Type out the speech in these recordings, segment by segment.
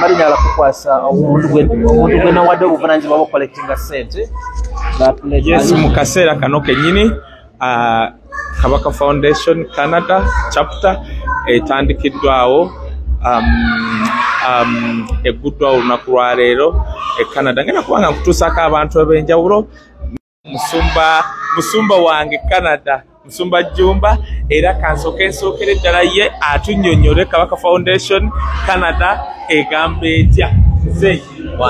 marinyala kukwasa omuntu gwe nawadde obuvunanyizibwa bwokukolectinga sente yes mu kaseera kano kenyini uh, kabaka foundation canada chapter etandikiddwawo um, um, egguddwawo olunaku lwaleero e canada. Ngenda kubanga nkutuusako abantu eb'enjawulo musumba musumba wange canada musumba jjumba era kansooka ensookera eddala ye atunyonyole kabaka foundation canada egamba etya nze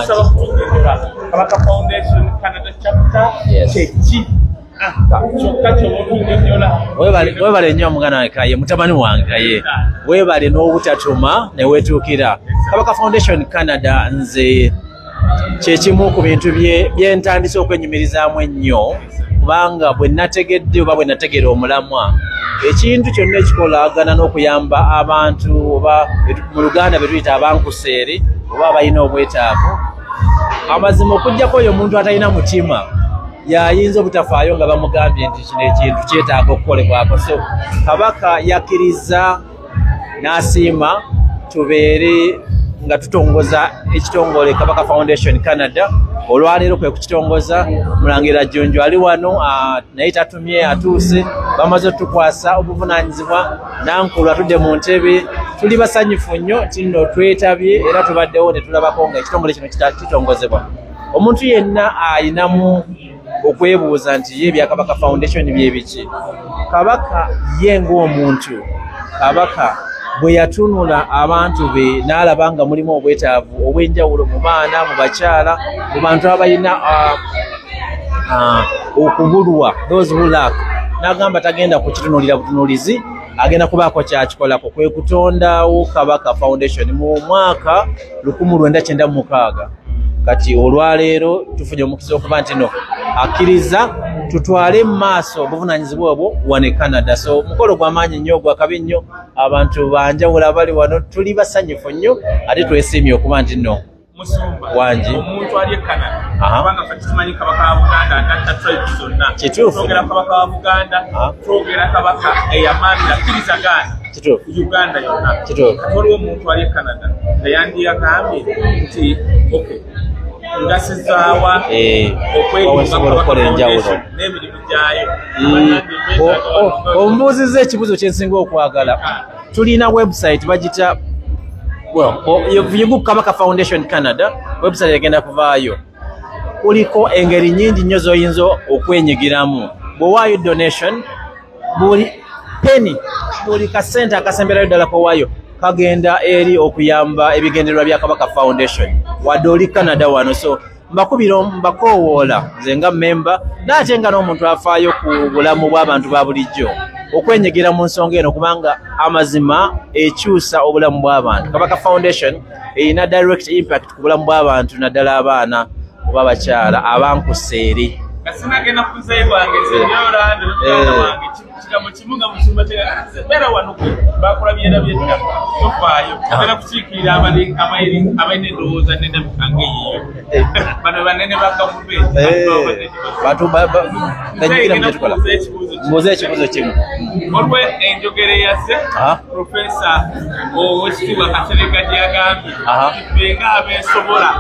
nsaba kutunyonyola kabaka foundation canada chapter Yes. kyeki webale nnyo omugana wange kaye mutabani wange kaye. Webale n'obutatuma newetuukira kabaka foundation canada nze kyekimu ku bintu bye- byentandise okwenyumirizaamu ennyo kubanga bwe nategedde oba bwe nategeera omulamwa ekintu kyonna ekikolaagana n'okuyamba abantu oba mu luganda be tuyita abankuseeri oba abalina obwetaavu amazima okugjako oyo omuntu atalina mutima yayinza obutafaayo nga bamugambye nti kino ekintu kyetaaga okukolebwako so kabaka yakkiriza n'asiima tubeere nga tutongoza ekitongole kabaka foundation canada. Olwaleero kwe kukitongoza mulangira jjonjo ali wano naye tatumye atuuse. Bamaze otukwasa obuvunanyizibwa nankulu atudde mu ntebe. Tuli basanyufu nnyo nti nno twetabye era tubaddewo ne tulabako nga ekitongole kino kitongozebwa. Omuntu yenna ayinamu okwebuuza nti ye byakabaka foundation byebiki kabaka ye ng'omuntu. Kabaka bwe yatunula abantu be n'alaba nga mulimu obwetaavu obw'enjawulo mu baana mu bakyala mu bantu abalina ah, ah, okubulwa those who lack. N'agamba tagenda kukitunulira butunulizi agenda kubaako kyakikolako. Kwe kutondawo kabaka foundation mu mwaka 1996 kati olwaleero tufunye omukisa okuba nti no akkiriza tutwale mu maaso obuvunanyizibwa obwo wano e canada. So mukolo gw'amaanyi nnyo gwakabi nnyo abantu banjawulo abali wano tuli basanyufu nnyo ate twesiimye okuba nti no musumba Wangi. omuntu ali e canada Aha. kubanga ffe tukimanyi kabaka wa buganda agatta tribe zonna twogera kabaka wa buganda twogera kabaka eyamaanira akkirizaganda kituufu. Uganda yonna. Kati waliwo omuntu ali e canada eyandiyagambye nti ok ngasizaawa Eh, wasobola okukola enjawulo. n'emirimu gyayo. Omubuuzizza ekibuzo kyensinga okwagala. Tulina website bagita well, o- yigu kabaka foundation canada website egenda kuvaayo. Kuliko engeri nyingi nnyo z'oyinza okwenyigiramu. Bwewaayo donation buli peni buli kasente akasemberayo ddala kowaayo kagenda eri okuyamba ebigendererwa bya kabaka foundation. Wadde oli canada wano so mbakubira mbakoowoola nze nga memba naate nga n'omuntu afaayo ku bulamu bw'abantu ba bulijjo okwenyigira mu nsonga eno kubanga amazima ekyusa obulamu bw'abantu. Kabaka foundation erina direct impact ku bulamu bw'abantu naddala abaana oba abakyala abankuseeri kasinagenda kuzayi wange zenyolando nemuganda Eh. wange kigambo kimu nga musumba beera wano kwe bakulabyera byedda tofaayo. Ogenda kukiikirira abali- abayiri- abalina endowooza nedabika ngaeyiyo bano banene ba gavumenti bantu ba- ba- banyigira mu bye tukola. ekibuuzo kimu. Olwe enjogera eyazze Aha. profesa owekitiibwa katerega gyagambye Aha. ffe nga abensobola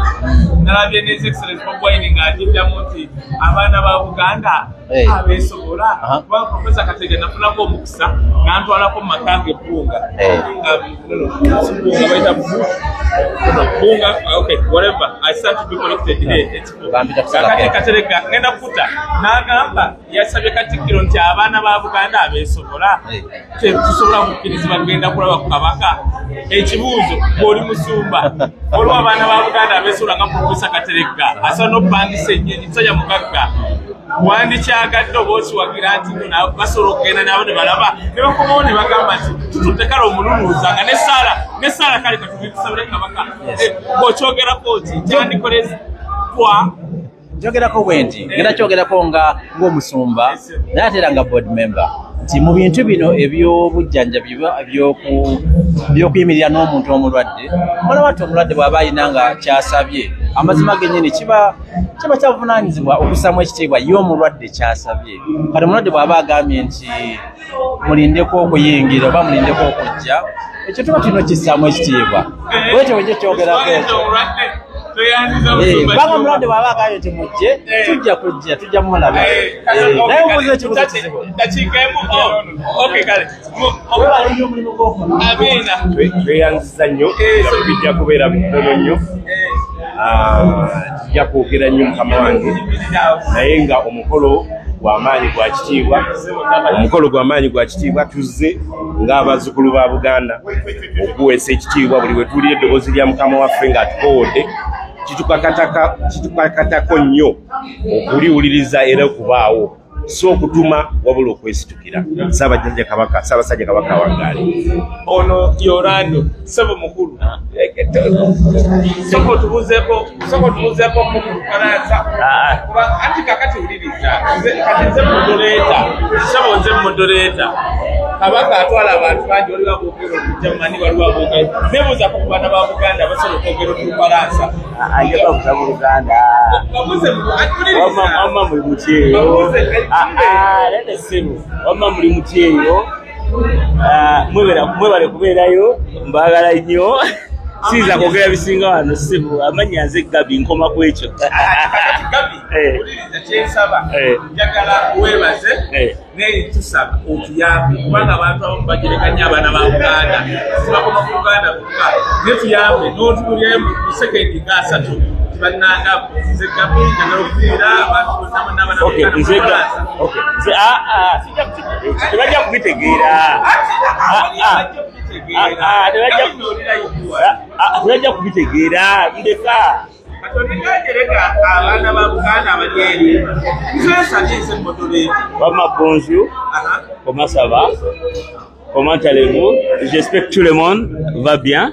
nalabye nes excellence mobwine ng'agiddamu nti abaana ba buganda Hey. abensobola Aha. kuba profesa katerega nafunako omukisa nantwalako mu maka ge bunga. Hey. Bunga- no, no, si bunga bayita bu- no, bunga okay whatever. I start to be connected katerega ngenda kuta n'agamba yasabye katikkiro nti abaana ba buganda abeesobola. Hey. tetusobola kukkirizibwa tugenda kulaba ku kabaka. Ekibuuzo bw'oli musumba. Oliwo abaana ba buganda abeesobola nga profesa katerega. Asobola n'okupangisa ennyonyi nsajja mugagga wandikyagadde oba okiwagira nti basobola okugenda nabo ne balaba. Ne bakomawo ne bagamba nti tutudde kale omululuuza nga ne saala ne saala kale katubikusabire kabaka. Eh, bw'okyogerako nti kyandikolezwa njogerako bwe nti ngenda kyogerako nga ng'omusumba naye ate era nga board member. Nti mu bintu bino ebyobujjanjabi byokuyimirira n'omuntu omulwadde olaba ti omulwadde bw'aba ayina nga kyasabye. Amazima gennyini kiba kiba kyavunaanyizibwa okussamu ekitiibwa ye omulwadde kyasabye. Kati omulwadde bw'aba agambye nti mulindeko okuyingira oba mulindeko okujja ekyo tuba tulina okissaamu ekitiibwa. Bwekyo bwekyo kyogerako ekyo kubanga mulwadde bw'aba agayo nti mujje tujja kujja tujja mumulaba naye obuuza ekibuzo kizibu. webalina omulimu gw'okola tweyanziza nnyo nga bijja kubeera bitono nnyo. Ah, tujja kwogera nnyo mukama wange. Naye nga omukolo gwamaanyi gwa kitiibwa omukolo gwamaanyi gwa kitiibwa tuzze ng'abazzukulu ba buganda okuweesa ekitiibwa buli we tuwulira eddoboozi lya mukama waffe ng'atukowodde kitukakataka kitukakatako nnyo okuliwuliriza era okubaawo si okutuma wabula okwesitukira. Saabajjajja kabaka saabasajja kabaka wangaali ono yorando sebo mukulu. Soka otubuzeeko soka otubuzeeko ku lufalansa Kuba- anti kakati wuliriza. Nze- kati nze modoleeta sebo nze modoleeta kabaka atwala abantu bangi waliwo aboogera olujamani waliwo aboogera nebuuzako ku baana ba buganda basobola okwogera olufalansa ajaba kusaba oluganda babuze wuliriza wamma muli mutyeyo Kati- lete simu wamma muli mutyeyo mwebale kubeerayo mbagala nnyo. Siza kwogera bisinga wano sibu amanya nze gabi nkoma ku ekyo. Eh. wuliriza kyensaba. Eh. njagala weebaze Eh. naye tusaba otuyambe. Kubanga abantu abamu bagerekanya abaana ba buganda tibakoma ku buganda bukka ne tuyambe n'otubulire mu sekendi nga asatu tibannanga nze tebajja comment j'espère que tout le monde va bien.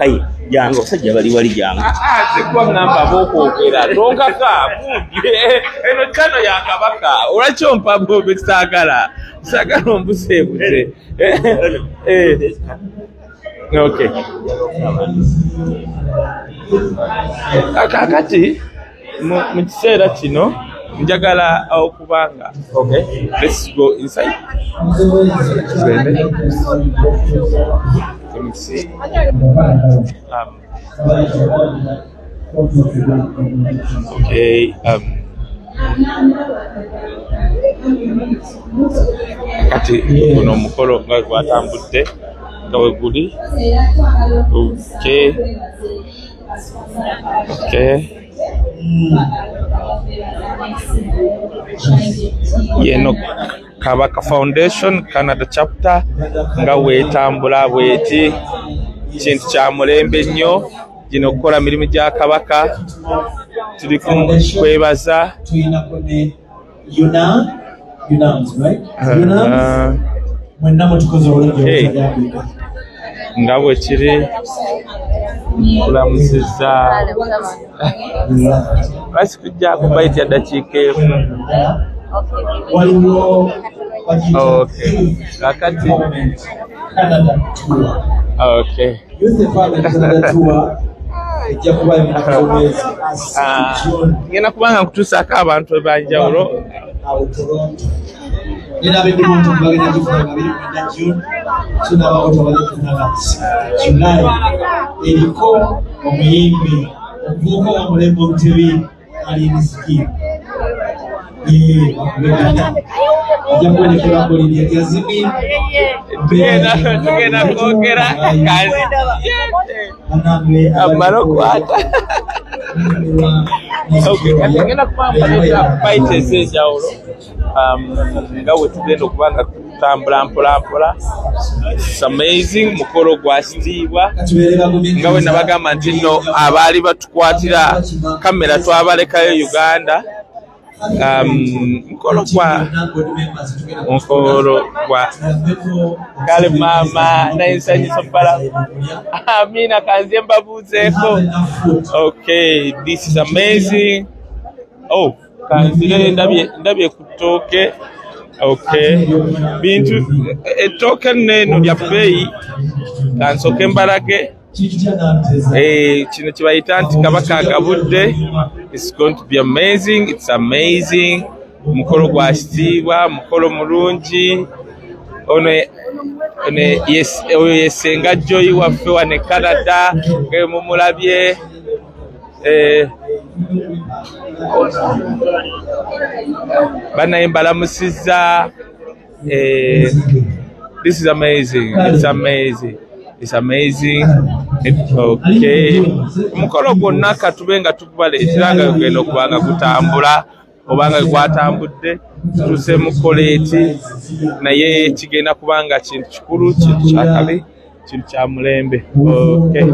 Kayi, janga, abasajja bali wali janga. nze kuba ngamba abokwogera tonkaka bumbye eno kyano ya kabaka. Olwaki ompa bobe saagala ombuseebuze okay. Kakati mu kiseera kino njagala okubanga okay let's go inside Tugende. Let me see. Um, okay. Um, kati guno omukolo nga gwatambudde nga we guli okay. Okay. Yeno kabaka foundation canada chapter nga weetambula bweti kintu kya mulembe nnyo gino okukola mirimu gya kabaka tuli kwebaza. Ah, mwenna mutukoze obulungi. Nga bwe kiri kulamusiza lwaki kujjako bayitya ddakiika emu. Okay. kakati okay. Ah, ngenda kubanga nkutuusaako abantu ebanjawulo. Era ab'Edmonton bagenda gifuna nga biri mwenda June, so n'abawota bagifuna nga July. Eriko omuyimbi omuvubuka wa mulembe omutebi alinski ajja kuwerekerwa Bolivia yazimi tugenda kwogera kazi. Amala okwata ngenda kubambalira bayita ez'enjawulo um, nga bwe tugenda okuba nga tutambula mpola mpola. It's amazing mukolo gwa kitiibwa nga bwe nabagamba nti nno abaali batukwatira kamera twabalekayo uganda mukolo gwa mukolo gwa kale mama nayensanyusa ppala amina kanze mbabuuzeeko. Okay this is amazing. Oh kanzire ndabye ndabye ku ttooke. Okay bintu ettooke nneeno lya bbeeyi kansooke mbalage. Eh, kino kibayita nti kabaka agabudde its going to be amazing its amazing. Mukolo gwa kitiibwa mukolo mulungi. Ono yes- oyo yesenga joyi waffe wane canada nga mumulabye. Eh, banaye mbalamusizza. Eh, this is amazing it's amazing it's amazing. Okay. Omukolo gwonna katube nga tukubaleetera nga gugenda okuba nga gutambula oba nga gwatambudde tutuuse mu koleeti naye kigenda kuba nga kintu kikulu kintu kyakale kintu kya mulembe. Okay.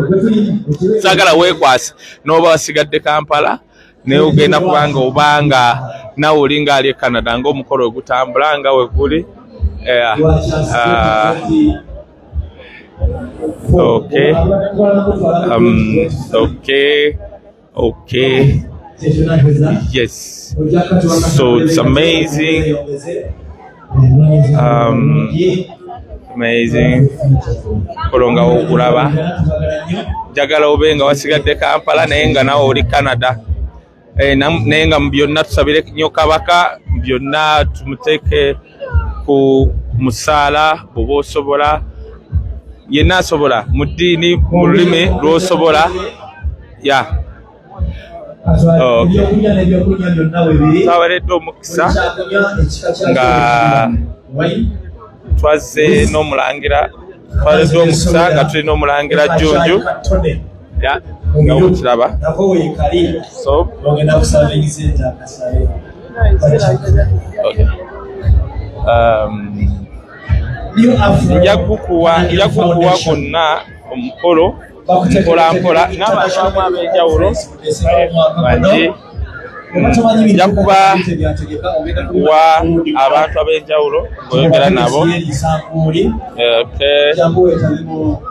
Saagala weekwase. N'oba wasigadde kampala naye ogenda kubanga obanga nawe oli ngaali e canada ngaomukolo ogutambula nga we guli Eh, ah, okay um, okay okay yes. So it's amazing. Um, amazing. Mukolo nga wokulaba njagala obe nga wasigadde kampala naye nga nawe oli canada. Eh, naye nga mu byonna tusabire nnyo kabaka byonna tumuteeke ku musaala bw'oba osobola yenna asobola mu ddiini mu lulimi lw'osobola ya. Twabaledde omukisa nga twazze n'omulangira twaledde omukisa nga tulina omulangira jjunju nga mukiraba so um, nja kukuwa nja kukuwa kwonna omukolo mpolampola n'abantu abamu ab'enjawulo. Baje nja kuba kuwa abantu ab'enjawulo oyogera nabo.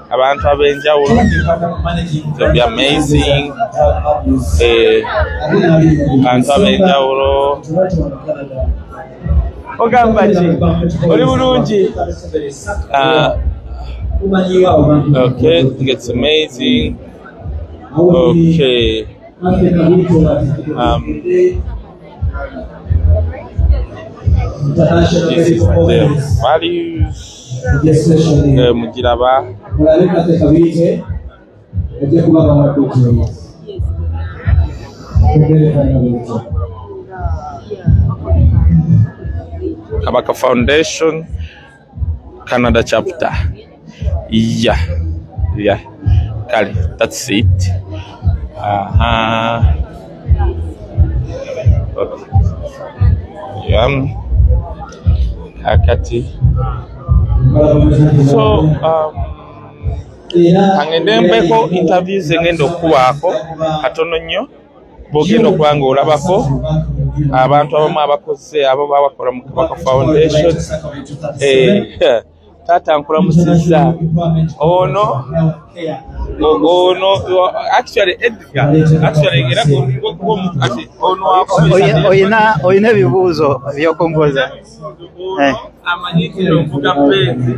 Abantu ab'enjawulo. Be amazing. Eh, abantu ab'enjawulo ogamba ki oli bulungi Ah, okay it's amazing. Okay. Um, this is the values. Eh, mugiraba kabaka foundation canada chapter. Yeah. Yeah. Kali, that's it. Aha. Yeah. kakati so um, kangende mbeko interviews engenda katono nyo. Bwogenda okuba nga olabako abantu abamu abakoze abo babakola mu kabaka foundation Eh, taata nkulamusizza ono ono actually edgar actually era ati ono Oyi- oyina oyina ebibuuzo byokumbuuza Eh. amanyitiro nvuga penzi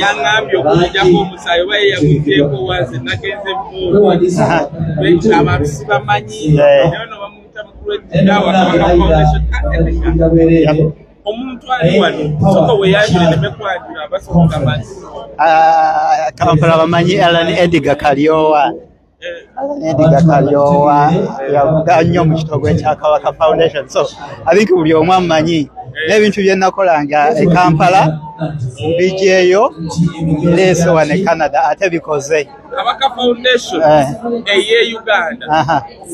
yaŋŋambye okujjako omusaayi oba yeyagwiteeko wansi nagenze muogo abantu sibamanyi Eh. naye ono bamuyita omuntu ali wano soka weyanjule nemekwanjula abasobola manyi Ah, kampala bamanyi alan ediga kalyowa alan ediga kalyowa yavuga nnyo mu kitongole kya kabaka foundation. So i think buli omu amumanyi n'ebintu bye nakolanga e kampala bijeeyo leese wano e canada ate bikoze kabaka foundation Eh. ey'e uganda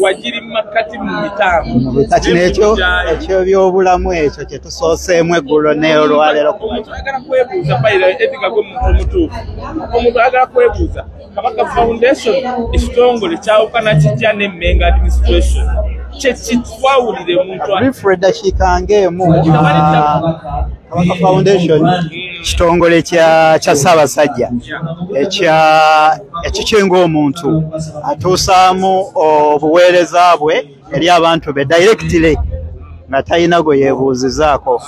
wagiri mu makkati mu mitambo kati nekyo ekyobyobulamu ekyo kye tusooseemu eggulo n'olwaleero ayagala kwebuuza bayira ediga gwe omutuufu. Omuntu ayagala kwebuuza kabaka foundation ekitongole kyawukana kijja n'emmenga administration. Kyekitwawulire muntu ng'emu ah, kabaka foundation kitongole kya kya ssaabasajja ekya ekikinga omuntu. Atuusaamu obuweereza bwe eri abantu be directly nga talina gwe yeebuuzizaako.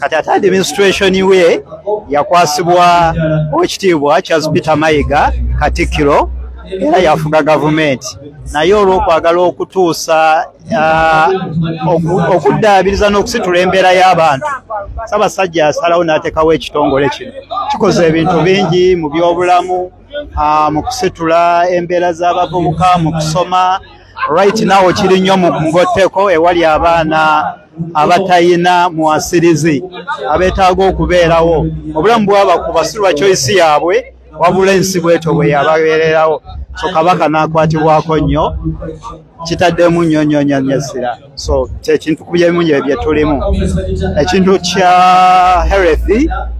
Kati ate administration we yakwasibwa owekitiibwa charles peter mayiga katikkiro era yafuga gavumenti naye olw'okwagala okutuusa oku- okuddaabiriza n'okusitula embeera y'abantu ssaabasajja yasalawo n'ateekawo ekitongole kino. Kikoze ebintu bingi mu byobulamu ah, mu kusitula embeera z'abavubuka mu kusoma. Right now kiri nnyo mu ngotteko ewali abaana abatayina muwasirizi abeetaaga okubeerawo. Obulamu bwaba ku basulwa choice yaabwe wabula ensi bwetyo bwe yababeererawo so kabaka n'akwatibwako nnyo kitaddemu nnyo nnyo nyesira so kyekintu ku byemu bye tulimu. Ekintu kya health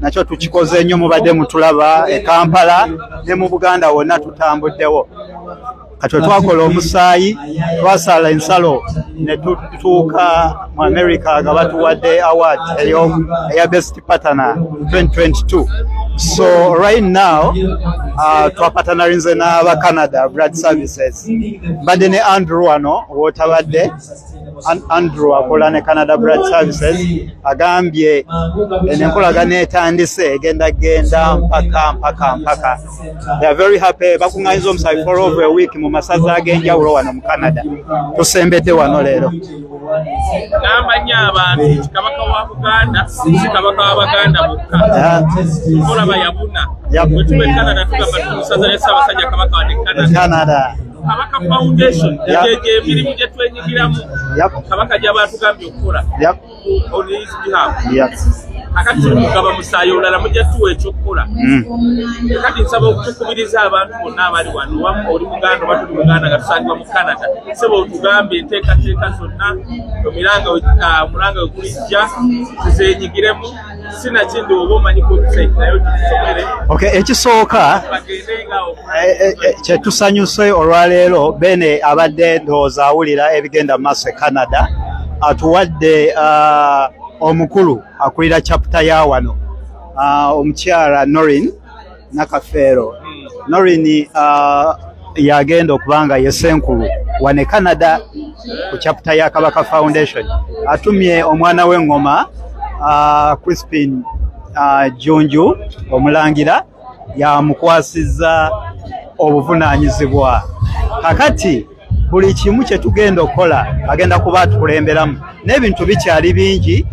nakyo tukikoze nnyo mubadde mutulaba e kampala ne mu buganda wonna tutambuddewo. Kati we twakola omusaayi twasala ensalo ne tutuuka mu america nga batuwadde award eya best partner 2022 so right now uh, twapatanarinze n'aba canada blood services. Mbadde ne andrew wano wootabadde An- andrew akola ne canada blood services agambye eno enkolagana etandise egenda genda mpaka mpaka mpaka. They are very happy. Bakuŋŋanyiza omusaayi for over a week mu masaza ag'enjawulo wano mu canada. Tusembedde wano leero. N'amanya abantu kabaka wa buganda si kabaka wa baganda bokka Olaba yabuna Yep. bwe tuba e canada tugamba tumusaza ne ssaabasajja kabaka wa ne canada kabaka foundation. Yep. egyo emirimu gye twenyigiramu Yep. kabaka gyaba tugambye okukola Yep. on his behalf Yep. akati tuli kugaba musaayi olala mujja tuwa ekyokukola Mm. kati nsaba okutukubiriza abantu bonna abali wano wamu oli muganda oba tuli muganda nga tusangibwa mu canada seba otugambe enteekateeka zonna. Omulanga omulanga we gulijja tuzenyigiremu sinakindi oba omanyi website naye ogitusomere. Okay ekisooka Eh, eh, eh, kyetusanyuse olwaleero bene abadde ndowooza awulira ebigenda mu maaso e canada atuwadde ah, omukulu akulira chapita ya wano. Ah, omukyala norin nakafeero. Norin ah, yagenda okubanga ye senkulu wane canada ku chapita ya kabaka foundation. Atumye omwana w'eŋŋoma ah, crispin ah, junju omulangira yamukwasizza obuvunaanyizibwa. Kakati buli kimu kye tugenda okukola agenda kuba atukulemberamu n'ebintu bikyali bingi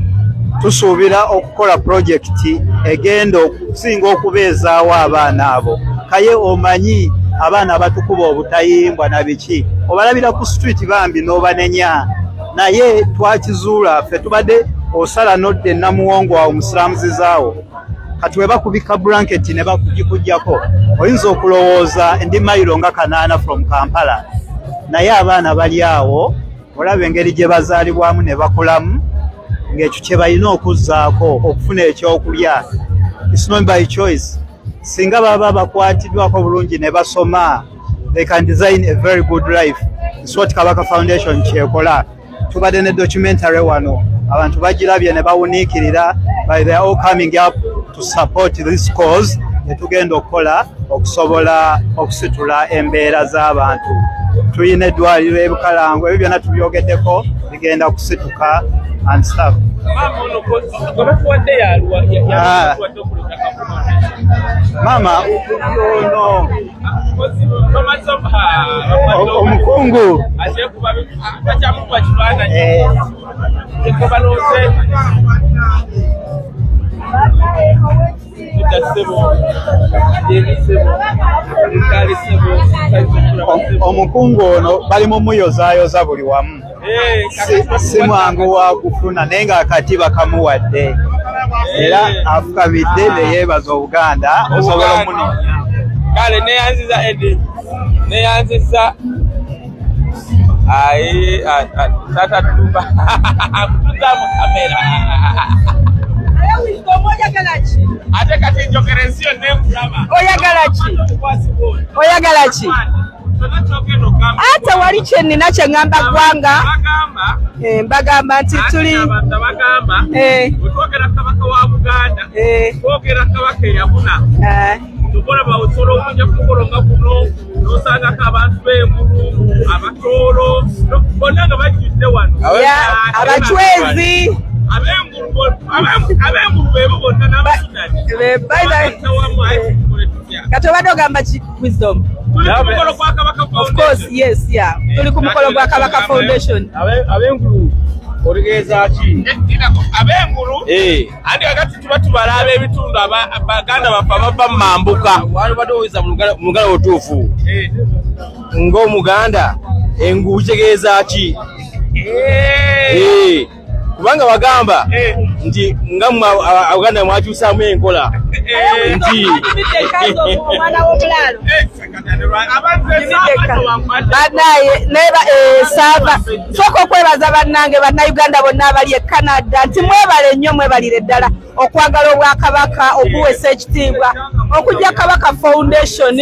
tusuubira okukola pulojekiti egenda okusinga okubeezaawo abaana abo. Kaye omanyi abaana abatukuba obutayimbwa na biki? Obalabira ku street bambi n'obanenya. Naye twakizuula ffe tubadde osala nodde namuwongo awo omusiraamuzizaawo kati we bakubika blanketi ne bakugikugjako oyinza okulowooza ndi mayiro nga kanaana from kampala. Naye abaana bali awo olaba engeri gye bazaalibwamu ne bakulamu ng'ekyo kye balina okuzzaako okufuna ekyokulya. It's not by choice. Singa baba bakwatiddwako bulungi ne basoma they can design a very good life. It's what kabaka foundation kyekola. Tubadde ne documentary wano abantu bagirabye ne bawuniikirira by they all coming up to support this cause netugenda okukola okusobola okusitula embeera z'abantu. Tulina eddwaliro ebukalango ebyo byonna tubyogeddeko bigenda kusituka and stuff maama ono Ah. omukungu. Kifaananyi. Eh, omukungu ono bali mu muyozaayoza buli wamu Si- mwangu wa kufuna naye ng'akati bakamuwadde. Era afukabidde ne yeebaza obuganda osobola omunoonya kale neyanziza edi neyanziza ayi tata tumba kutuzamu kamera oyagala ki ate kati njogeresiyo nekulaba Oyagala ki? Oyagala ki ate wali kyenina kye ŋŋamba ggwanga. Eh, mbagamba nti tuli bagamba Eh. bwetwogera kabaka wa buganda Eh, twogera kabaka eyabuna. Eh, tukola bawusola okujja ku mukolo nga guno nosangako abantu b'engulu abatoolo bonna nga bajjudde wano. Ya abachwezi ab'engulu bo- ab'engulu- ab'engulu beebo bonna n'abasudani. Eh, obadde ogamba ki wisdom? Of course yes ya tuli ku mukolo gwa kabaka foundation. Abengulu otegeeza ki? Ab'engulu? Eh, andi kakati tuba tubala ab'ebitundu aba- baganda baffe abava mu mambuka. Wali obadde oweza mu luganda- otuufu ng'omuganda engulu kitegeeza ki? Eh, kubanga bagamba Eh. nti nga mmwe aba- aba- abaganda mwakyusaamu enkola nti w'omulaalo. Abantu banaye neba saava. Sooka okwebaza bannange bannayuganda bonna abali e canada nti mwebale nnyo mwebalire ddala. Okwagala obwakabaka okuwesa ekitiibwa okujja kabaka foundation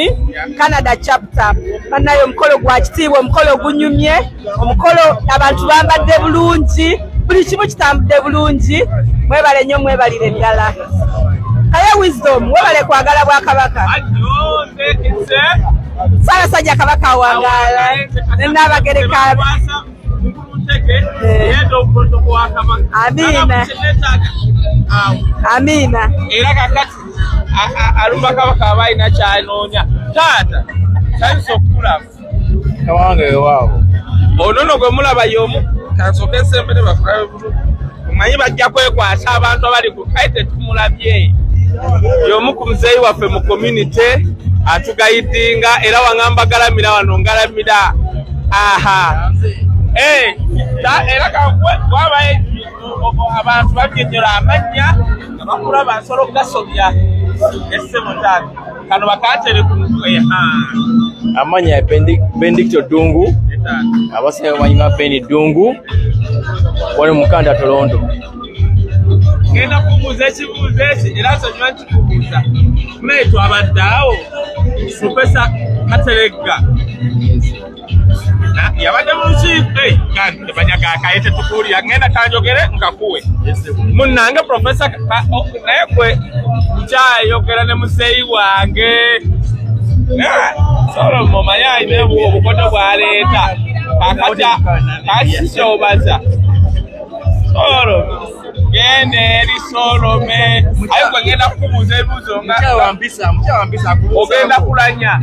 canada chapter. Bannaye omukolo gwa kitiibwa omukolo gunyumye omukolo abantu bambadde bulungi. Buli kimu kitambudde bulungi mwebale nnyo mwebalire ddala. Kaye wisdom webale kwagala bwakabaka saabasajja kabaka awangaala nenaabagereka Amiina. amiina. Era kakati alumba kabaka aba alina kyanoonya. Taata tayinza okukulaba kawange wewaawo onono gwe mulaba y'omu kansooka ensembere bakulabe bulungi omanyi bajja kwekwasa abantu abali ku kaye tetumulabye y'omu ku muzeeyi waffe mu community atugayidinga era waŋŋamba galamira wano ngalamira. Aha. Era wabaye abantu babyenyola amannya nga bakulaba nsolo gasobya essebo taata. Kano bakatere ku mutwe amannya ya Bendi- benedicto dungu abasinga bamanyima beni dungu wali mu mukanda tolondo ngenda kubuuza ekibuuzo eki era nsonyiwa nkikubuuza. Naye twabadde awo profesa kateregga. Yabadde mu lukiiko banyagakaye tetukuulira ngenda kanjogere nkakuwe munnange profesa naye kwe nkyayogera ne muzeeyi wange solomo manye alina obukodo bwaleeta kakata kakikyobaza solomo genda eri solome aye gwe ngenda kukubuuza ebibuuzo nga ogenda kulanya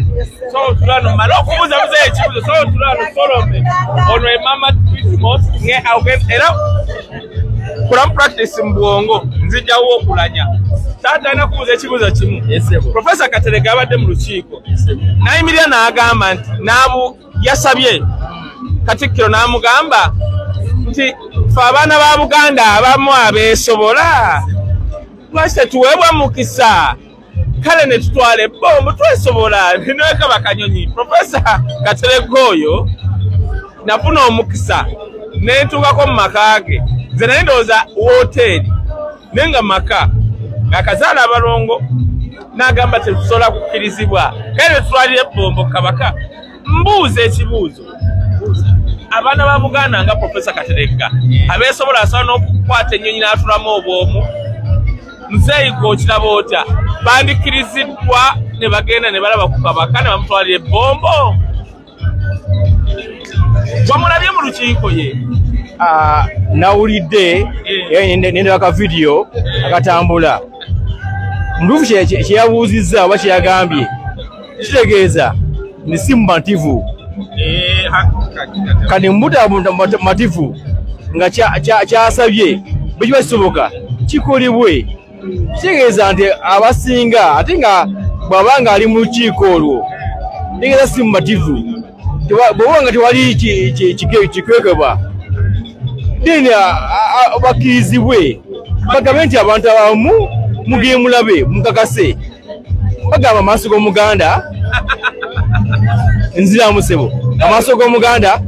so tulano mala okubuuza buza ekibuuzo so tulano solome ono e mama Christmas nge agenda era kulamu practice mu bwongo nzijjawo okulanya. Taata alina kubuuza ekibuuzo kimu. Profesa katerega abadde mu lukiiko. Nayimirira n'agamba nti nabu yasabye. Katikkiro n'amugamba nti fe abaana ba buganda abamu abeesobola. Lwaki tetuweebwa mukisa? Kale ne tutwala ebbombo twesobola. Ninoeka bakanyonyi. Profesa katerega oyo nafuna omukisa. Nentuukako mu maka ge. Nze naye ndowooza woteeri naye nga maka ng'akazaala abalongo n'agamba tetusobola kukkirizibwa. Kale netutwalira ebbombo kabaka mbuuza ekibuuzo. Abaana ba buganda nga profesa kateregga abeesobola asobola n'okukwata ennyonyi n'atulamu obwomu? Muzeeyi gwe okiraba otya bandikkiriziddwa ne bagenda ne balaba ku kabaka ne bamutwalira ebbombo. Wamulabye mu lukiiko ye nawulidde era nendeba ka vidiyo akatambula. Mutuufu kye- kye- kyeyabuuzizza oba kyeyagambye kitegeeza ni si mumativu Eh, kati mbuta mumativu nga kya- kya- kyasabye bwe kiba kisoboka kikolebwe. Kitegeeza nti abasinga ate nga bw'aba nga ali mu lukiiko olwo tegeeza si mumativu bw'oba nga tewali kikwekebwa then bakkirizibwe. Bagambe nti abantu abamu mugire mulabe mukakase bagamba amaaso g'omuganda nziramu sebo amaaso g'omuganda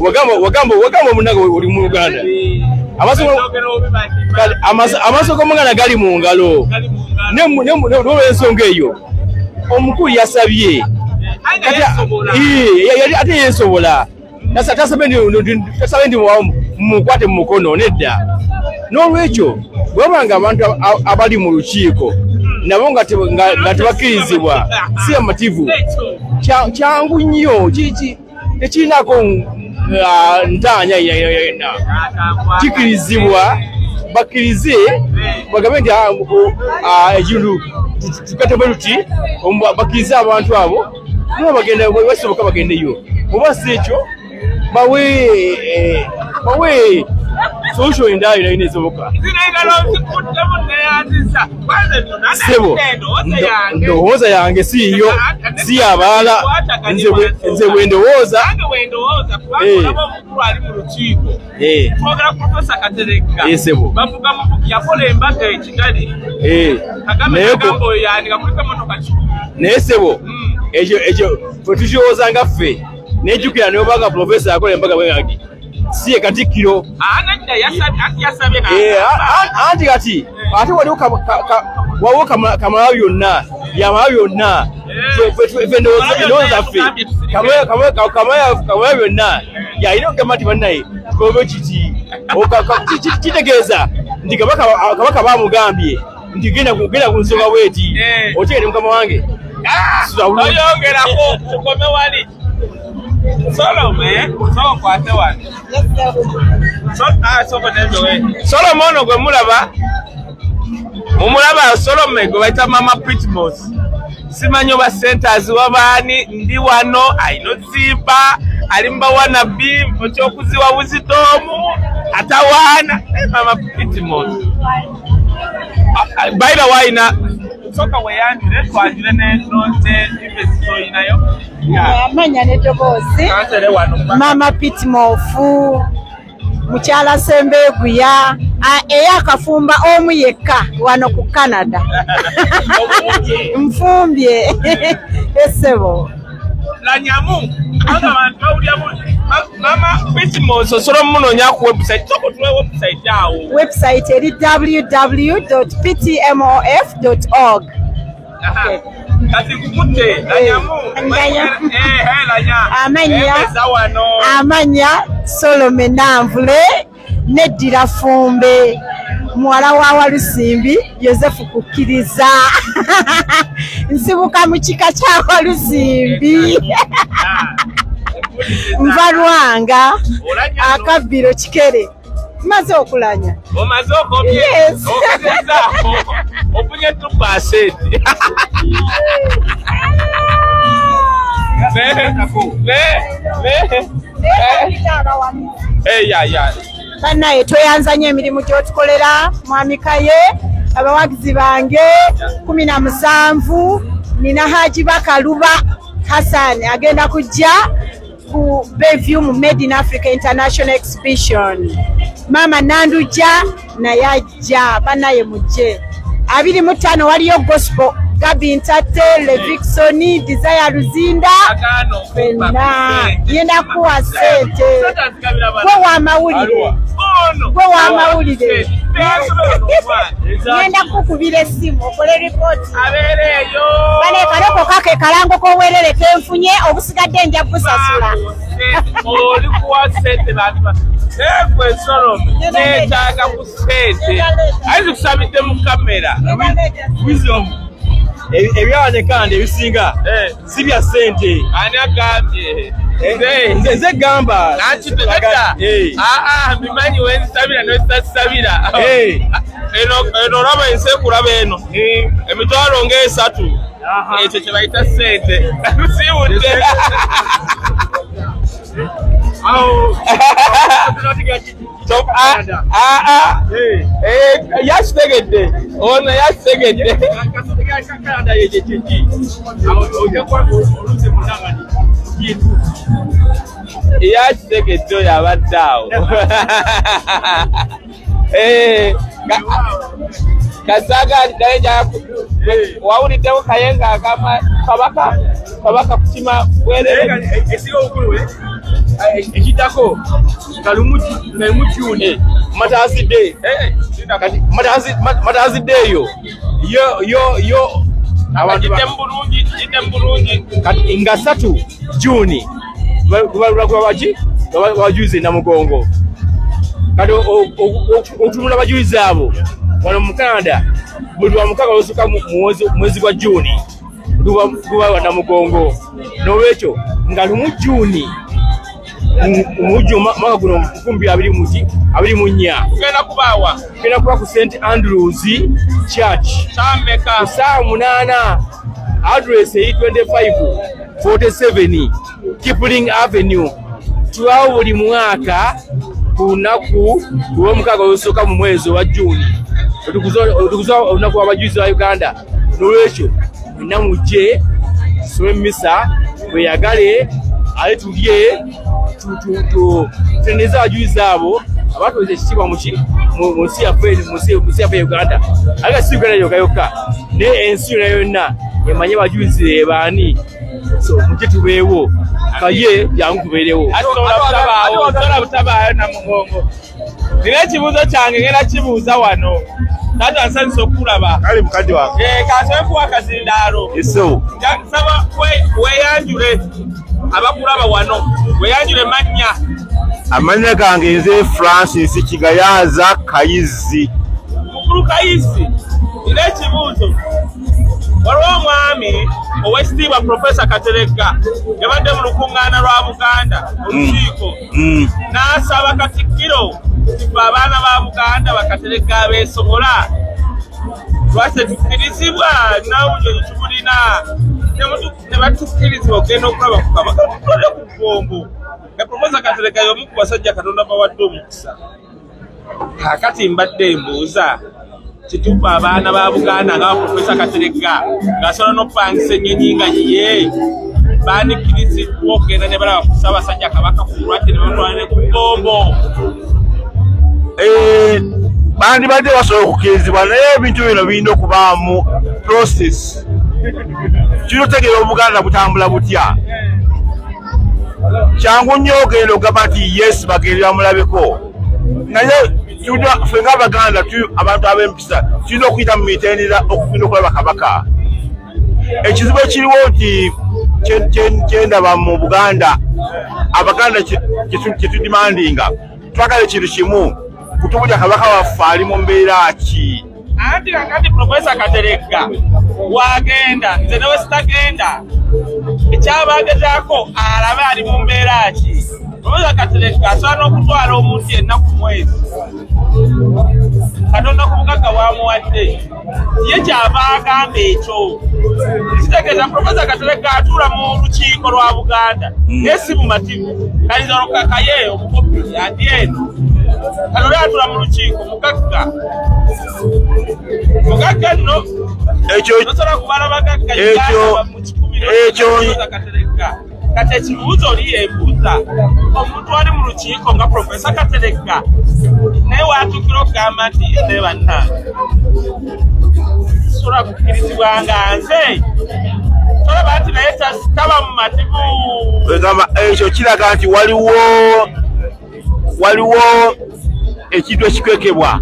wagamba omunaga oli mu uganda. Amaaso g'omuganda gali mu ngalo. N'olw'ensonga eyo. Omukulu yasabye. Ate yesobola Tasa- tasabe ndi- wa- mumukwate mu mukono nedda. N'olwekyo bwebanga abantu a- abali mu lukiiko nabo nga te- nga- nga tebakkirizibwa si amativu Kya- kyangu nnyo tekirinako uh, ntaanya yenna kikirizibwa bakkirize bagambe nti ah, ah, ekintu tu- tukatebe tuti omu- bakkirize abantu abo nibo bagenda basoboka bagendeyo. Oba si ekyo bawe eh, bawe solution endala yona yina esoboka sebo ndo- ndowooza yange siiyo si yabaala nze bwe- nze bwe ndowooza Eh. Eh, twogera profesa katereka Eh, sebo. bavuga mu yakola embaga ekigali eh. kagame Naye oyo yandika kuliko emotoka kikumi naye sebo ekyo ekyo fwe tukirowooza nga ffe nejjukira nobanga profesa yakola embaga bwegagi si ye katikkiro anti Eh, anti kati. Ate waliwo ka- ka- ka- waliwo kama- kamala byonna byamala byonna Ffe- ffe- ffe- ffe ndowooza endowooza zaffe. Kamala- kamala- ka- kamala kamala byonna yalina okugamba nti bannaye. Kobe kiti kitegeeza. Nti kabaka bamugambye nti genda ku- nsonga bweti. Eh. otegere mukama wange. Sula bulungi. oyongerako ukome wali soko nezowe solome ono gwe mulaba. Mumulaba solome gwe bayita mama pitmos simanyi oba centers wabaani? Ndi wano alina ozimba ali mubawanabi ekyokuziwa wuzitomu atawaana. Eh, mama pitmos baira waina soka weyandire twagire nenonte university oyinayo amanya nedoboozi kansere wano mama pitmofu mukyala sembeeguya eyakafumba omu yekka wano ku canada. Nfumbye. Esebo lanyamu anga abantu bawulira mama pitmos osobola omunonya ku website. Soka otuwe website awo website eri www ptmof org. Kati kukutte lanyamu Lanyamu. Eh, eh, lanya. Amanya. Amanya. Solome nanvule neddira fumbe muwala wa walusimbi yosefu kukkiriza. Nsibuka mu kika kya walusimbi. Nva lwanga akabbiro kikere. Maze okulanya. Omaze okomye Yes. ogezezaako ofunye tu pasenti eyaya bannaye tweyanzanya emirimu gyotukolera mwamikaye abawagizi bange kumi na musanvu nina haji bakaluba hassan agenda kujja ku beview mu made in africa international exhibition. Maama nanduja naye ajja bannaye mujje. Abiri mu ttaano waliyo gospel gabi ntate leviksoni desire luzinda. Fenna yenda kuwa sente gwe wamawulire gwe wamawulire ngenda kukubira essimu okole ripooti abeereeyo bane kaloko kake kalango k'obwerere kenfunye obusigadde nja busasula. Oli kuwa sente bantu ekwe ensolomu neetaaga ku sente ayinza kusabidde mu kamera. Wisdom Kandi ebisinga Eh. si bya ssente. Ani agambye? Eh, nze. nze gamba. Nakituleta Eh. aa mbimanyi wensabira newetasabira Eh. eno eno olaba ensi ekulaba eno emitwalo ngaesatu ekyo kye bayita sente sibudde Ah, ah, ah. Eh, yakitegedde ono yakitegedde yakitegedde oyo abadde awo. Eh, ka- kasaga naye wawuliddewo kayenga agamba kabaka kabaka kukima bwerere ekitako ngalumukyune matazidde matazidde eyo yo. Nga satu juni lubalula gwabaki wabajuizi namugongo. Kati otunula abajuizi abo. Wano mu canada buli wamukaga olusuka mu mwezi- gwa juni guba guba wa namugongo. Nolwekyo nga lumu juni muju mwaka guno nkumbi abiri mu nnya. Tugenda kubaawa. Genda kuba ku st andrews church. Kyameka. Ku saawa munaana adress eyi 2547 kipling avenue. Tulawo buli mwaka ku lunaku lw'omukaaga olusooka mu mwezi owa juuni otukuza olunaku lw'abajuizi ba uganda. N'olwekyo mwenna mujje tusome emisa tweyagale ale tulye tuteneza abajuizi abo abatweza ekitiibwa muki mu nsi yaffe uganda. Ate si uganda yokka yokka naye ensi yonna yonna emanye abajuizi be baani. So mujje tubeewo kaye jangu tubeerewo. Osobola butabaayo namugongo nina ekibuuzo kyange ngenda kibuuza wano. Taata nsanyusa okulaba. Kale mukadde wange Eh, kansobe kuwa kazindaalo eso saba weeyanjule abakulaba wano weeyanjule mannya amanya gange nze francis kigayaza kayizi. Mukulu kayisi nina ekibuuzo waliwo omwami owekitiibwa profesa kateregga yabadde mu lukuŋŋaana lwa buganda olukiiko Mm. n'asaba katikkiro ffe abaana ba buganda bakateregga abeesobola lwase tukkirizibwa nawulyo kitulina ne batukkirizibwa okugenda okulaba ku kabaka. Tutole ku ggombo nga profesa kateregga y'omu ku basajja katonda bawadde omukisa. Kakati mbadde mbuuza kituufu abaana ba buganda nga baprofesa kateregga ng'asobola n'okupangisa ennyonyi nga yiye baanikirizibwa okugenda ne balaba ku ssaabasajja kabaka ku lwatti ne bamutwala ne ku ggombo Eh, bandibadde basobola okukkirizibwa naye ebintu bino birina okubaamu process kino otegeera obuganda butambula butya? Kyangu nnyo ogenda ogamba nti yes bagende bamulabeko. Naye ffe ngaabaganda tu- abantu ab'empisa tulina okuyita mu mitendera okugenda okulaba kabaka. Ekizibu ekiriwo nti kye- kye- kyendaba mu buganda abaganda kyetudimandinga twagala ekintu kimu kutubulya kabaka waffe ali mu mbeera ki? Anti kakati profesa kateregga wagenda. Nze newe sitagenda. Ekyabagezaako alabe ali mu mbeera ki? Profesa kateregga asobola n'okutwala omuntu yenna ku mwezi? Katonda ku bugagga bwamuwadde. Ye kyava agamba ekyo. Kitegeeza profesa kateregga atuula mu lukiiko lwa buganda. Naye si mumativu kalizolokakaye omukopi andi eno kano oli atuula mu lukiiko mugagga. Mugagga nno tosobola kubala bagagga mu kikumi ekyo- kateregga. Kati ekibuuzo oli yeebuuza omuntu ali mu lukiiko nga profesa kateregga naye waatuukira okugamba nti ne bannange sobola kukkirizibwa nga nze. Tolaba nti naye taba mu mativu egamba ekyo kiraga nti waliwo waliwo ekintu ekikwekebwa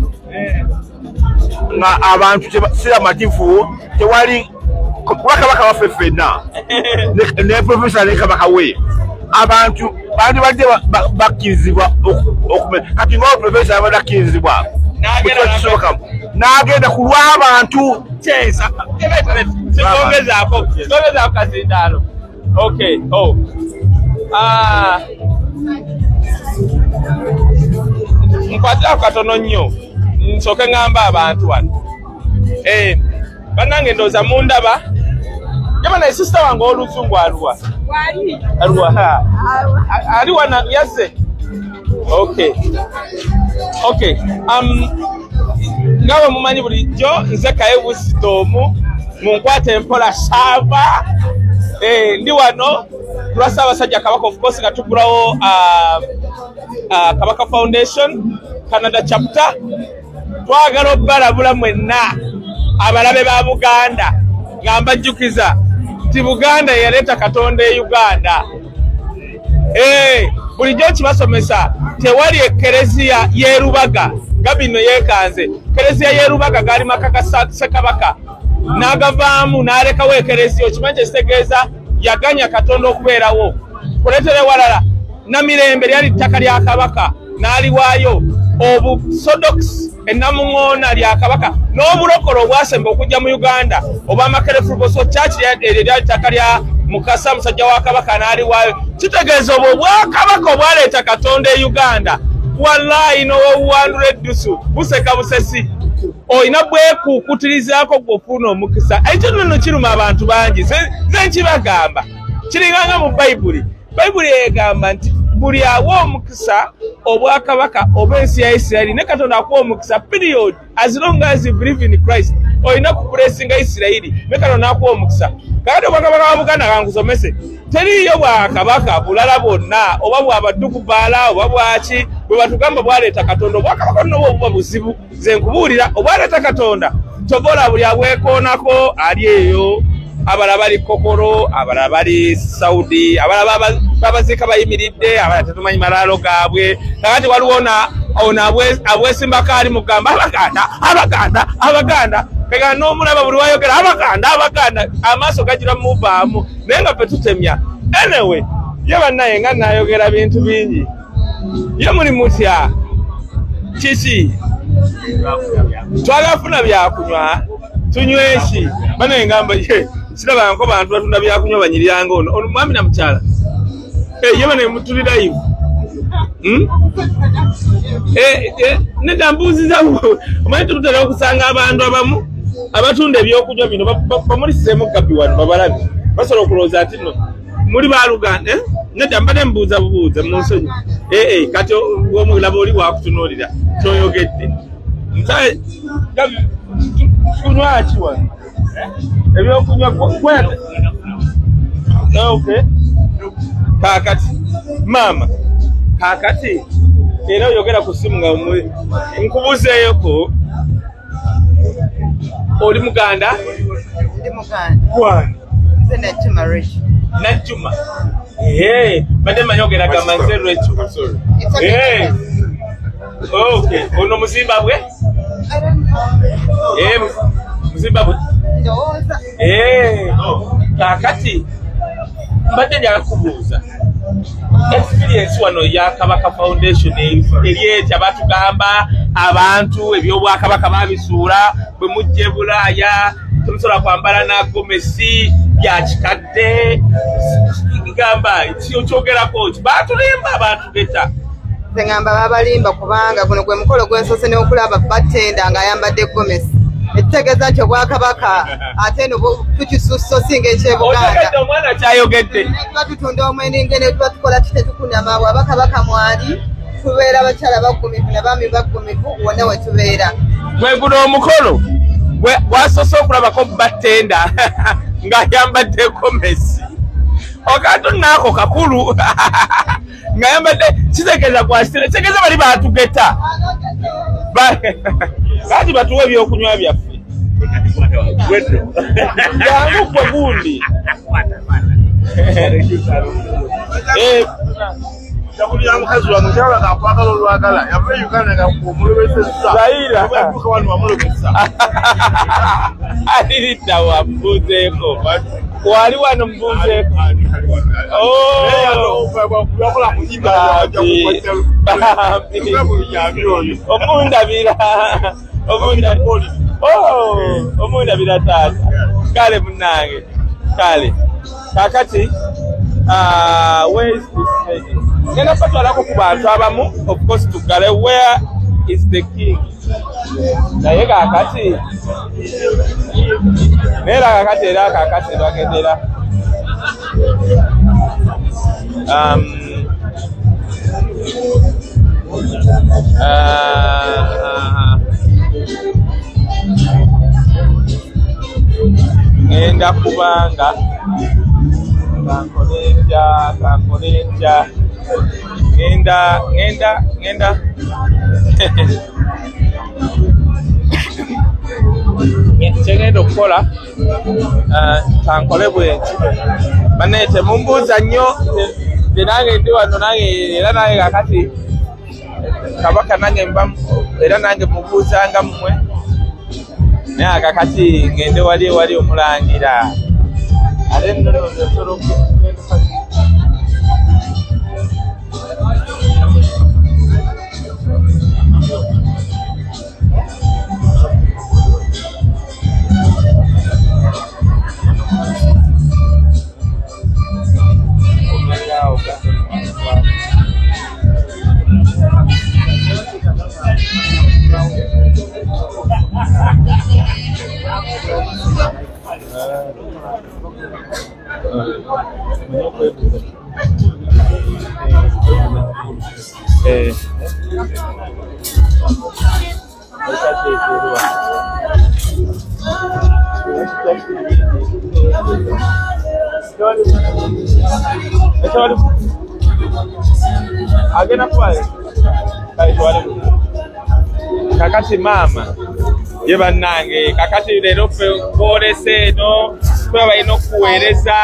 nga abantu teba- si amativu tewali kuba kabaka waffe ffenna. Ne- profesa ne kabaka we. Abantu bandibadde ba- ba- bakkirizibwa kati ngao profesa abadde akkirizibwa Bwe kisoboka. n'agenda ku lw'abantu kazindaalo. Okay oh. Ah. Nkwatiraku katono nnyo. Nsooke ŋŋamba abantu wano. Eh, bannange ndowooza mundaba jaba naye sisita wange oluzungu aluwa aluwa ali wana yazze. Okay okay um, nga bwe mumanyi bulijjo nze kaye wisdomu munkwata empola saava ndi wano tulwa ssaabasajja kabaka of course nga tugulawo ah, ah, kabaka foundation canada chapter. Twagala obbalabula mwenna abalabe ba buganda. Nga mbajjukiza nti buganda yaleeta katonda e uganda. Eh, bulijjo kibasomesa tewali ekereziya y'erubaga nga bino yeekanze kereziya y'erubaga gaali maka ga ssekabaka. N'agavaamu n'alekawo ekeresiya okimanyi kyekitegeeza yaganya katonda okubeerawo. Kuletere walala namirembe lyali ttaka lya kabaka n'aliwaayo obusodox enamuŋoona lya kabaka n'obulokole obwasemba okujja mu uganda. Obwamakerefuboso kyaki eryo lyali ttaka lya mukasa musajja wa kabaka n'aliwaayo kitegeeza obwo obwakabaka obwaleeta katonda e uganda. Wallahi n'owobuwandula eddusu buseka busesi olina bwekuukutirizaako gwofuna omukisa. Ekyo nno kiruma abantu bangi ze nkibagamba. Kiringanga mu bayibuli bayibuli egamba nti buli awa omukisa obwakabaka oba ensi ya isirayiri ne katonda akuwa omukisa period as long as you believe in christ olina kupulesinga isirayiri ne katonda akuwa omukisa. Kakati obwakabaka wa buganda kankusomese teriyo bwakabaka bulala bwonna oba bwabaddukubaala oba bwaki bwe batugamba bwaleeta katonda obwakabaka nno bwe buba buzibu. Ze nkubuulira obwaleeta katonda tobola buli abwekoonako ali eyo. Abalala bali kokoro abalala bali saudi abalala babaziika bayimiridde abalala tetumanyi malaalo gaabwe. Kakati waliwo ono abwesimbako ali mugamba abaganda abaganda abaganda kega n'omulaba buli wayogera abaganda abaganda amaaso gagira muvaamu naye nga fe tutemya anyway ye bannaye nga nayogera bintu bingi. Ye muli mutya? Kiki? Twagafuna byakunywa tunyweki banaye ngamba ye kiraba nko bantu batunda byakunywa banyiriranga ono. Mwami na mukyala? Ye banaye mutuli live nedda mbuuziza omanyi tutera okusanga abantu abamu abatunda ebyokunywa bino bamulisizeemu gabi wano babalabi basobola okulowooza ati no muli baluganda nedda mbadde mubuuza bubuuza munsonyi ee kati omulaba oli wakutunuulira kyoyogedde. Kunywaki wano? Ebyokunywa kwete okay. Kakati maama kakati era oyogera ku simu nga nkubuzeeyoko oli muganda? Ndi muganda. Gwani nze najjuma rachel najjuma badde manyi ogeragamba nze lwekyo okay. Ono muzimbabwe? Muzimbabwe? Ndowooza kakati mbadde njala kubuuza experience wano ya kabaka foundation eri etya batugamba abantu ebyobwakabaka babisuula bwe mujja e bulaaya temusobola kwambala na gomesi byakikadde gamba kyogerako ki batulimba batugeta nze ngamba babalimba kubanga guno gwe mukolo gwensoose n'okulaba batenda ng'ayambadde gomesi ekitegeeza nti obwakabaka ate no tukisusso singa ekyebuganda omwana kyayogedde. Tuba tutunda omweninge ne tuba tukola kitetukunama bwabakabaka mwali? Tubeera bakyala baggumivu ne baami baggumivu wonna we tubeera. Gwe guno omukolo gwasoose okulabako battenda ng'ayambadde gomesi. Okatu naako kakulu ng'ayambadde kitegeeza gwakitera kitegeeza bali batugeta kati batuwa ebyokunywa byaffe jangu gwe gundi Yakulira mukazi wange mukyala ngakwagala olwagala yava e uganda wano wamulobesa aliridda wambuuzeeko wali wano muyimba omundabira omundabira taata kale munange kale. Kakati ah, ngenda batwalako ku bantu abamu of course tugale where is the king? Naye kakati neera kakati era kakati bagendera um, uh, ngenda kubanga kankole ntya kankole ntya ngenda ngenda ngenda kyengenda okukola ah, kankole bwenti banaye temumbuuza nnyo nze nange ndi wano nange era nange kakati kabaka nange mba era nange mubuuzanga mmwe. Naye akakati ngende wali wali omulangira. Ate nno osobola Eh. agenda kubaye kakati maama ye bannange kakati leero ffe kwolesa eno kuba balina okuweereza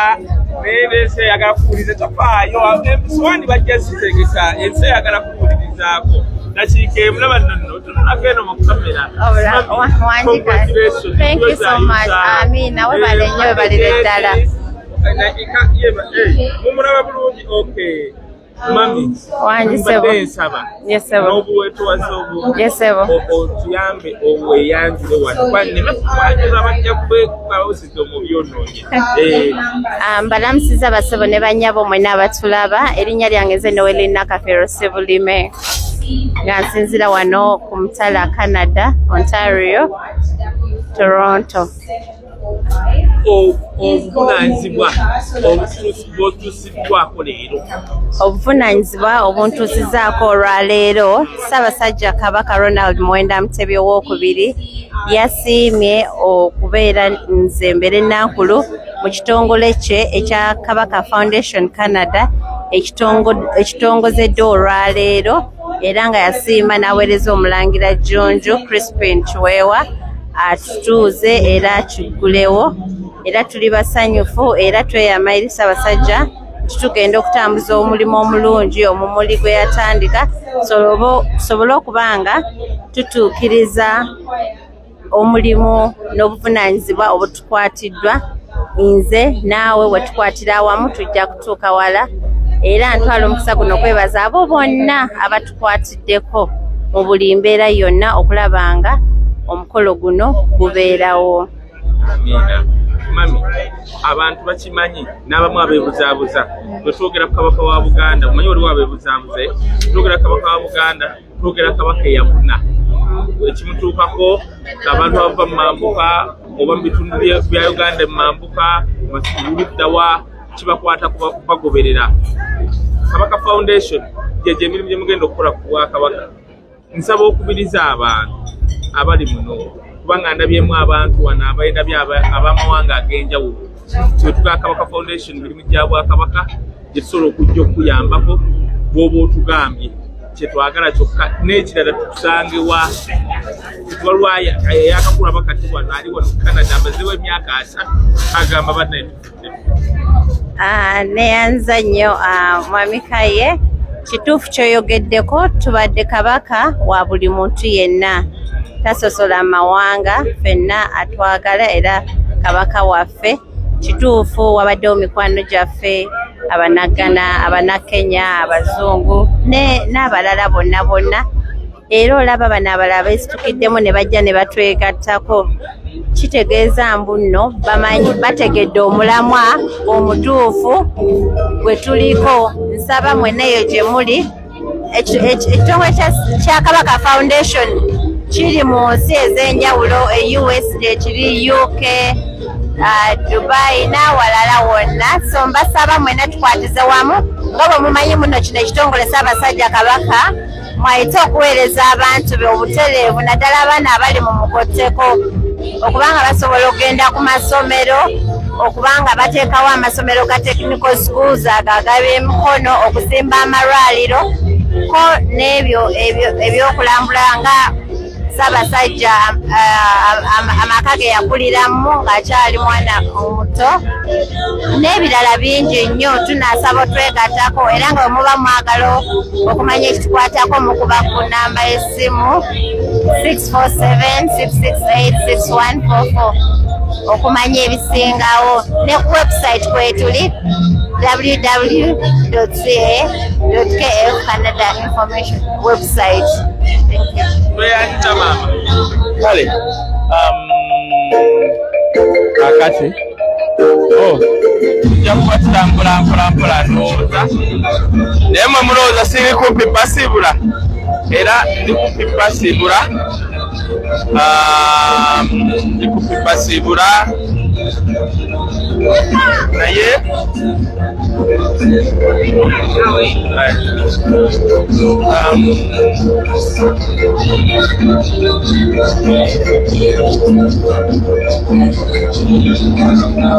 ensi eyagala kuwuliriza tofaayo emisiwani bajja zitegesa ensi eyagala kuwulirizaako dakiika emu laba nonno tunulako eno mu kamera nnyo webalire ddala. mumulaba bulungi okay mami Wangi sebo. mbadde nsaba. Yes, sebo. n'obuweetowaze obu Yes, sebo. o- otuyambe obweyanjule wano. Banneme kwanjula bajja kubawuzidde mu byonoonye Eh, Ah, mbalamusiza basebo ne bannyabo mwena abatulaba. Erinnya lyange nze noweli nakafero sibulime nga nsinzira wano ku mutala canada ontario toronto obuvunaanyizibwa obutuusi- bw'otuusiddwako leero. Obuvunaanyizibwa obuntuusizaako olwaleero ssaabasajja kabaka ronald muwenda mutebi owokubiri yasiimye okubeera nze mbere nankulu mu kitongole kye ekya kabaka foundation canada ekitongo- ekitongozeddwa olwaleero era nga yasiima n'aweereza omulangira jjunju crispin kiweewa atutuuze era akiggulewo era tuli basanyufu era tweyama eri ssaabasajja titugenda okutambuza omulimu omulungi omumuli gwe yatandika. Tusobole okuba nga tutuukiriza omulimu n'obuvunaanyizibwa obutukwatiddwa. Nze naawe we tukwatira awamu tujja kutuuka wala. Era ntwala omukisa guno okwebaza abo bonna abatukwatiddeko mu buli mbeera yonna okulaba nga omukolo guno gubeerawo. Amiina mami abantu bakimanyi n'abamu abeebuzaabuza. Bwe twogera ku kabaka wa buganda omanyi waliwo abeebuzaabuze? Twogera kabaka wa buganda twogera kabaka eyabuna. Ekimutuukako abantu abava mu mambuka oba mu bitundu bya uganda mu mambuka oluddawa kibakwata kuba- kubagoberera kabaka foundation gyegyo emirimu gye mugenda okukola ku bwakabaka nsaba okubiriza abantu abali muno kubanga ndabyemu abantu wano abaendabye abamawanga ag'enjawulo. Twetugaa kabaka foundation mirimu gya bwakabaka gyetusobola okujja okuyambako bwoba otugambye kyetwagala kyokka. N'ekirala tukusangewa waliwo yakakulaba kati wano ali wano canada amazewo emyaka asatu agamba banatufudde Ah, neyanza nnyo ah, mwami kaye kituufu kyoyogeddeko tubadde kabaka wa buli muntu yenna. Tasosola mawanga ffenna atwagala era kabaka waffe kituufu wabaddewo mikwano gyaffe abanagana abanakenya abazungu n'abalala bonna bonna era olaba bano abalala beesitukiddemu ne bajja ne batwegattako. Kitegeeza mbu nno bamanyi bategedde omulamwa omutuufu gwe tuliko. Nsaba mwenneyo gye muli. Eki- eki- ekitongole kya- kabaka foundation kiri mu nsi ez'enjawulo e usd kiri uk dubai n'awalala wonna. So mbasaba mwena tukwatize wamu nga bwe mumanyi muno kino ekitongole ssaabasajja kabaka mwayite okuweereza abantu be obutereevu naddala abaana abali mu mugotteko okubanga basobola okugenda ku masomero okubanga bateekawo amasomero ga technical schools ago ag'ebyemikono okuzimba amalwaliro ko n'ebyo ebyo- ebyokulambula nga ssaabasajja am- amaka ge yakuliramu ng'akyali mwana omuto n'ebirala bingi nnyo tunaasaba otwegatako era nga bwe muba mwagala okumanya ekitukwatako mukuba ku namba y'essimu 647 okumanya ebisingawo ne ku website kwetuli www.ca.kf canada information website tweyayita maama kale um, kakati. Oh, tujja kuba tutambula mpola mpola ndowooza naye mwe mulowooza siri kumpi pasibula era ndi kumpi pasibula Um, ndi kumpi pasibula naye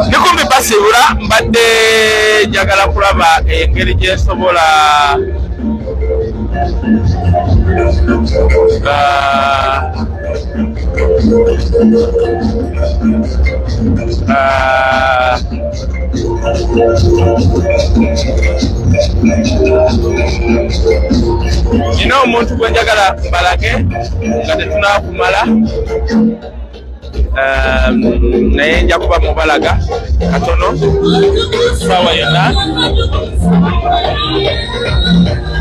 ndikumbi basibula mbadde njagala kulaba engeri gyensobola ah, nina omuntu gwe njagala mbalage nga tetunakumala. Um, naye nja kuba mubalaga katono. Sawa yonna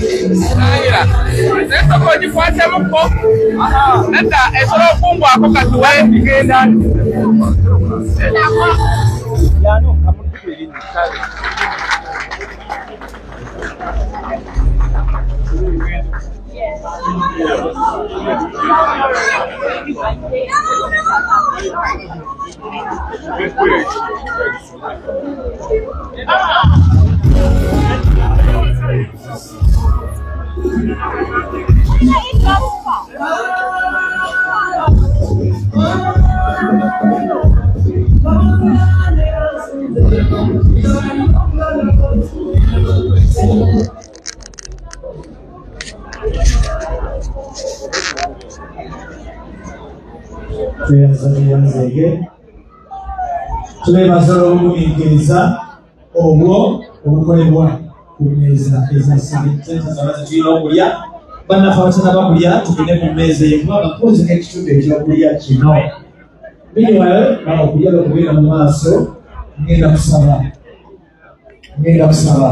Aira, sasa kwa jifuate mko. Nenda esoro kumbu ako katuwe kigenda. Yano kamutubiri ntabe. Yes. Tulebaza olw'obugumiikiriza obwo obukolebwa ku mmeeza ezasentezabazituyina okulya. Bannafe abatanaba kulya tugende ku mmeeza eyo kubanga mpuzika ekitundu ekyokulya kino. Baa okulya lwekubeera mu maaso ngenda kusaba ngenda kusaba.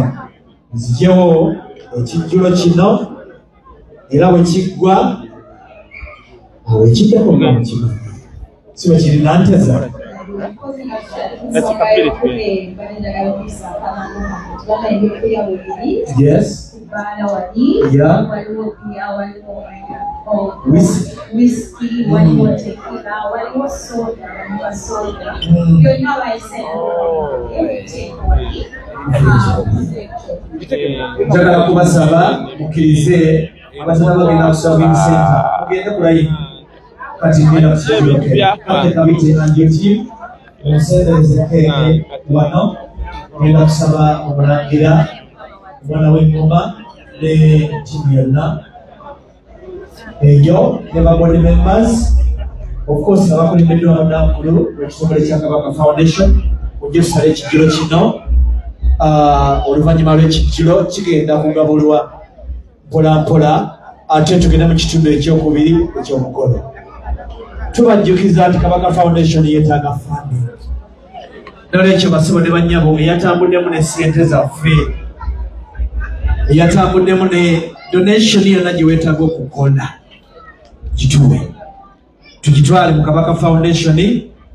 Nzigyewo ekijjulo kino era bwe kiggwa awo ekiddako nga mukimanyi siba kirina nteza yes Yeah. Whis- Whiskey, waliwo tequila, waliwo soda, waliwo soda. Mm. Byonna bayisenga ebiteekoli. njagala kubasaba mukkirize abatana bagenda ku shopping center mugende ku layini kati ngenda kusiate kabite anjoti omusembereze keeke wano ngenda kusaba omulangira omwana w'engoma ne timu yonna eyo ne babodi members of course abakulembeddwa abannankulu ekitongole kya kabaka foundation ojja tusala ekijjulo kino Ah, oluvannyuma lw'ekijjulo kigenda kugabulwa mpolampola ate tugende mu kitundu ekyokubiri ekyomukolo tubajjukiza nti kabaka foundation yeetaaga fandi nolwekyo basibo ne bannyabo eyatambuddemu ne sente zaffe eyatambuddemu ne donation yonna gye weetaaga okukola gituwe. Tugitwale mu kabaka foundation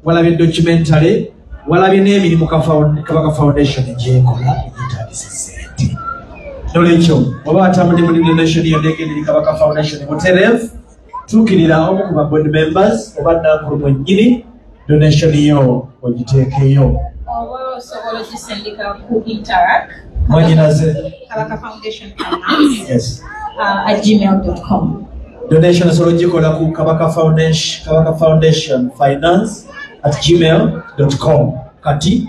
walabye documentary walabye n'emirimu kabaka foundation gyekola egyetaagisa sente nolwekyo oba watambudde mu donation yonna egenda eri kabaka foundation butereevu tuukirira omu ku baboard members oba nankulu mwennyini donation yo ogiteekeyo osobola ogisendeka ku interact mwanyinaze kabaka foundation finance. Yes. Uh, at gmail.com. donation osobola ogikola ku kabaka foundation kabaka foundation finance at gmail.com kati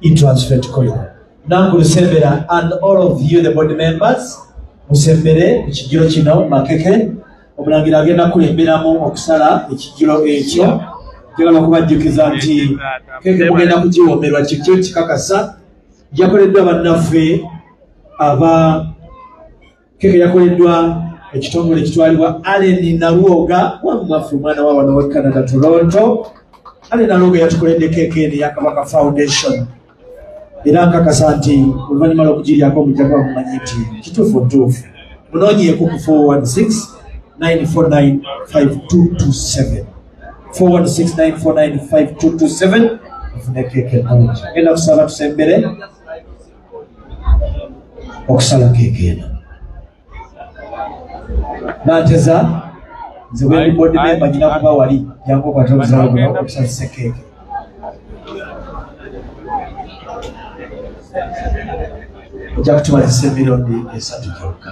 itransfer tukolera nankulu sembera and all of you the board members musembere ekijjulo kino makeke omulangira agenda kulemberamu okusala ekijjulo ekyo njagala okubajjukiza nti keke mugenda kugiwomerwa kikyo kikakasa yakoleddwa bannaffe aba keke yakoleddwa ekitongole ekitwalibwa allen nalwoga wamwaffe omwana wa wano we canada toronto allen nalwoga yatukoledde keeke eno ya kabaka foundation. Era nkakasa nti oluvannyuma lw'okugiryako mujjaga bamumanyi nti kituufu ntuufu munoonyeeku ku 416 949 5227 416 949 5227 ofune keeke ennungi genda kusaba tusembere. Okusala keeke eno nanteza nze bwebibodde memba nyina kuba wali. Jangu okwata obuzalo buno otusazise keeke ojja kutumalisa emirundi esatu gyokka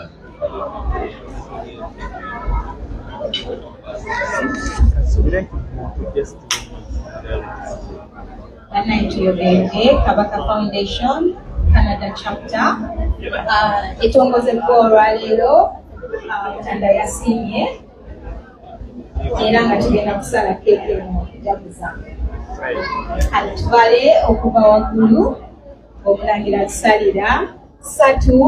banayituyogedde kabaka foundation canada chapter. Etongozebbwa olwaleero ah, butanda yasiimye era nga tugenda kusala keeke mujaguza atubale okuva waggulu omulangira tusalira satu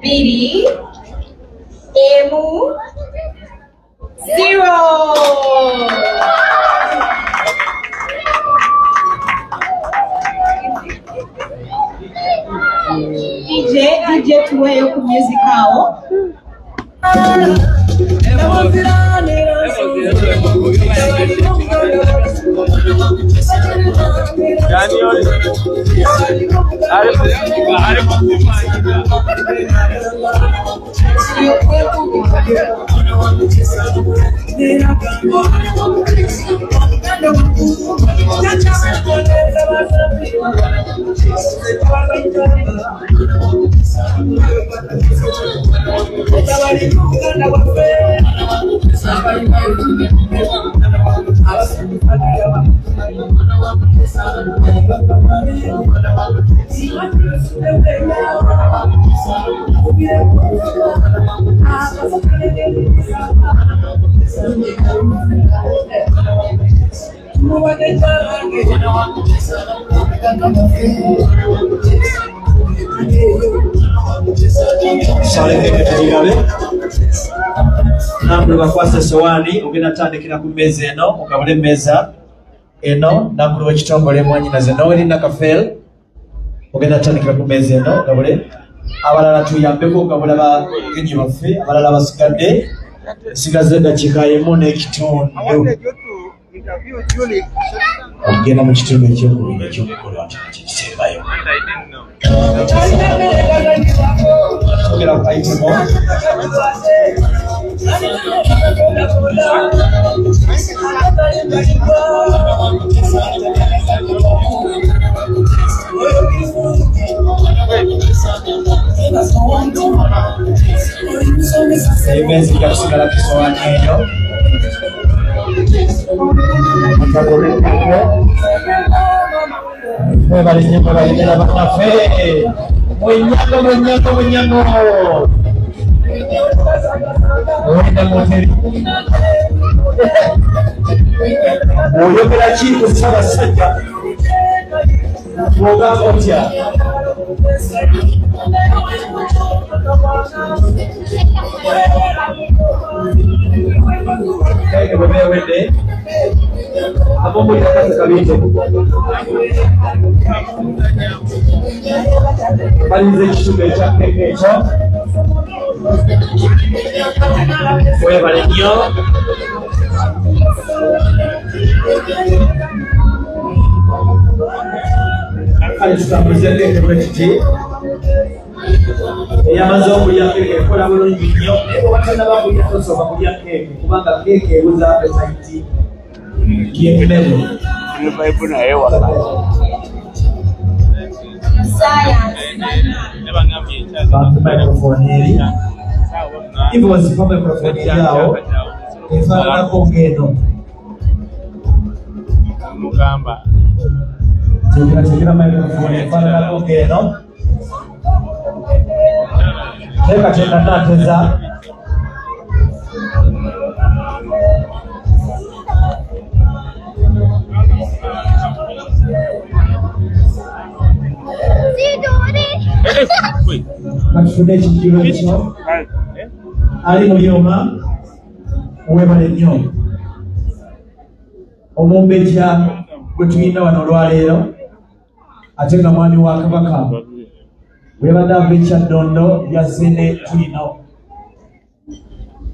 biri emu zero. DJ, DJ tuweeyo ku I'm music awo. Tusalekeke tuyirabe nampule bakwasa esowaani ogenda tandikira ku mmeeza eno ogabula emmeeza eno nankulu w'ekitongole mwanyinaze noweri nakafel ogenda tandikira ku mmeeza eno ogabule abalala tuyambeko ogabula bagenyi baffe abalala basigadde sigaze eddakiika emu n'ekitundu ogenda mu kitundu ekyokubiri ekyomukulu ati kikisembayo ogera ku itemo emezi gakusigala kisowaani eyo mwebale nnyo mwebalemera bannaffe mwenyago mwenyago mwenyago owenda moteri oyogera ki ku ssaabasajja bwogamba otya keke bwe beewedde ab'omuliro kati kabinde balinze ekitundu ekya keke ekyo webale nnyo kale tutambulize keke bwe kiti eyamaze okulya keeke ekola bulungi nnyo naye bwe batanaba kulya tosooka kulya keeke kubanga keeke ebuza apetaiti Kimbele. Kimbele buna ye wallahi. Microphone hivyo wasipape mikrofoni yao ifanako ngeno mugamba tekeratekera microphone ifanako ngeno teka tendanateza katufune ekijjulo ekyo ali mu byoma webale nnyo omumbejja gwe tulina wano olwaleero ate nga mwami wa kabaka. Webadde ava ekyaddondo yazine tulino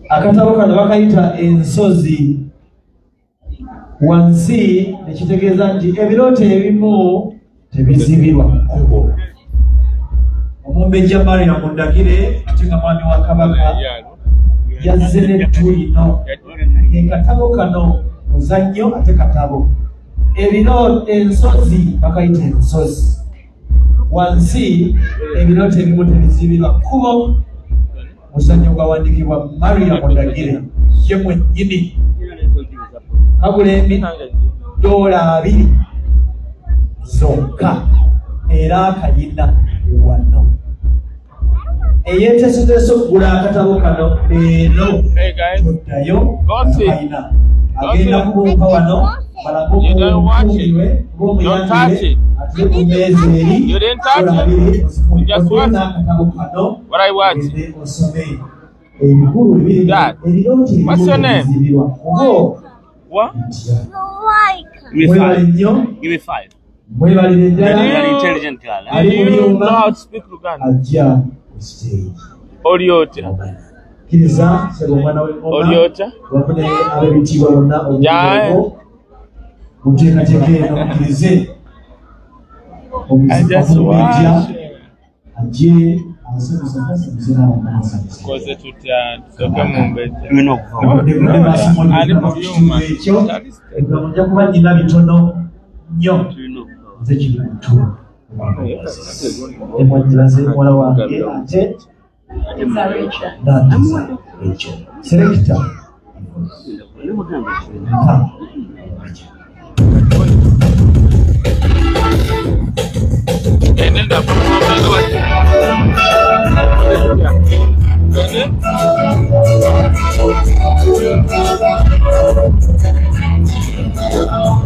akatabo kano bakayita ensozi. Wansi nekitegeeza nti ebirooto ebimu tebizibirwa kkubo omumbejja maria mundagire ate nga mwami wa kabaka yazze nettu lino ekatabo kano muzannyo ate katabo. Ebiro ensozi bakayita ensozi. Wansi ebirooto ebimu tebizibirwa kkubo muzannyo gwawandikibwa maria mundagire ye mwennyini. Kabulembi dola abiri zokka era akayina wano. Eyeteeseteese okugula akatabo kano leero toddayo akayina agenda kubumpa wano balakukuuliwe ng'omuyambire atule ku mmeeza eri dola abiri ozikuwe n'akatabo kano ende osome. Ebikulu biri ebirooto ebizibirwa kubo mwebale nnyo mwebalire ddala ali mu byuma ajja ku stage olyota kkiriza sebe omwana w'engoma olyota wamu ne ab'ebitiibwa bonna obulego muteekateeka eno mukkirize omubijja ajje koze tutya tusoke mu mbejja ali mu byuma ojja kuba nnyina bitono nnyo nze kiri mutu emwajiraze muwala wange ate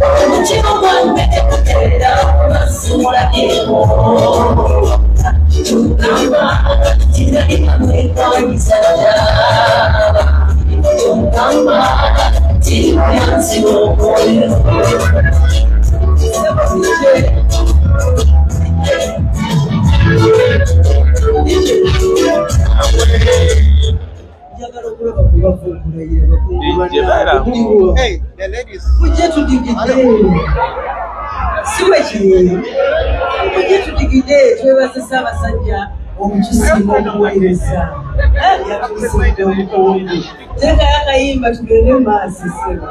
Don't you know one better than I'm a sumo nandiza ekyo serekita mpa mujje si we kinyinyi tujje tudigide twebaze ssaabasajja omukisimba omuweereza eh, yatukisimba omukuumi teekayo akayimba tugende mu maaso sebo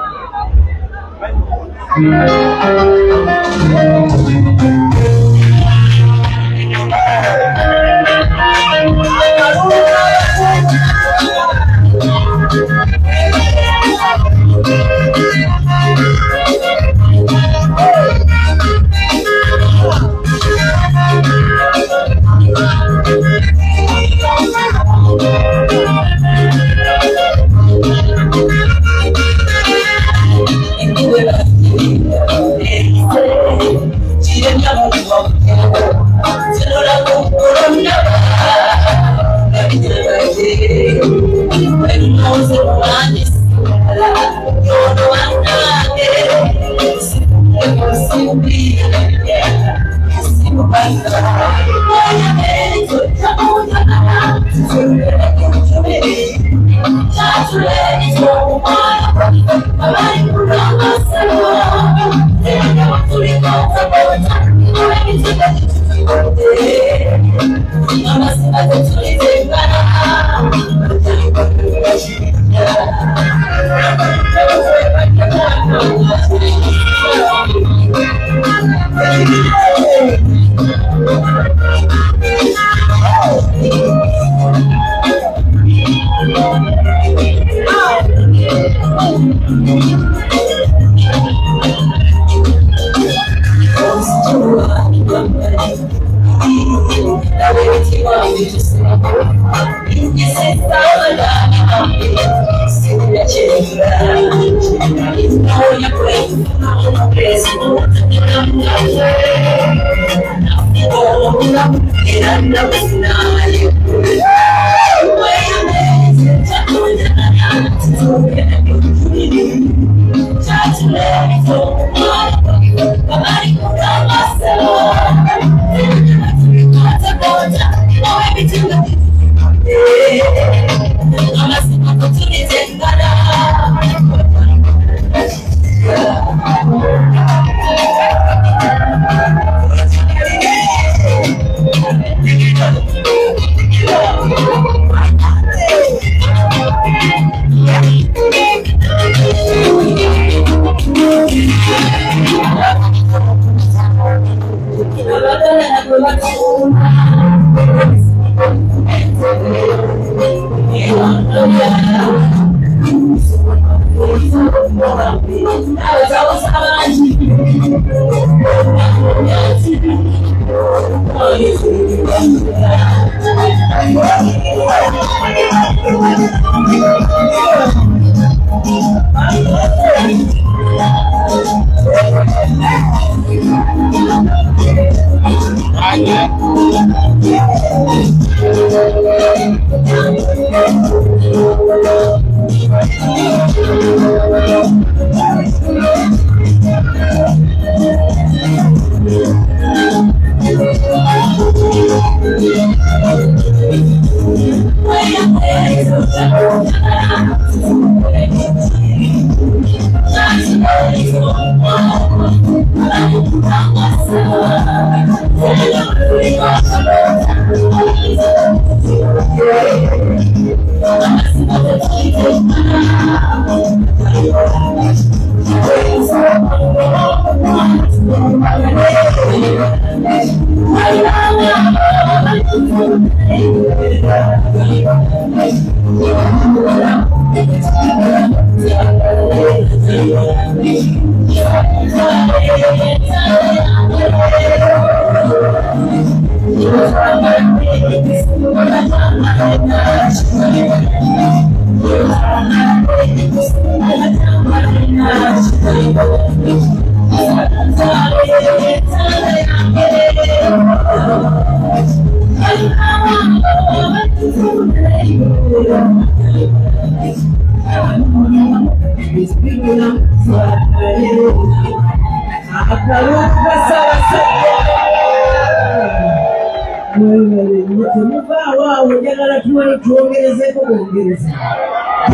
Twongerezeko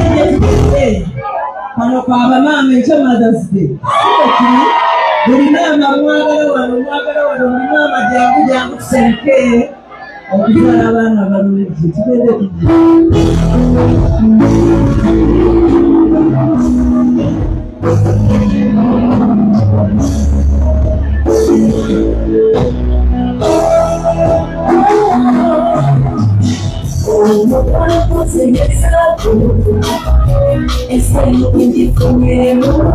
bwongereza kano kwabamaama ekyo mothers day kiri buli maama mwagala wano mwagala wano buli maama jangu jangu tusereke okutwala abaana abalungi tugende Thank you.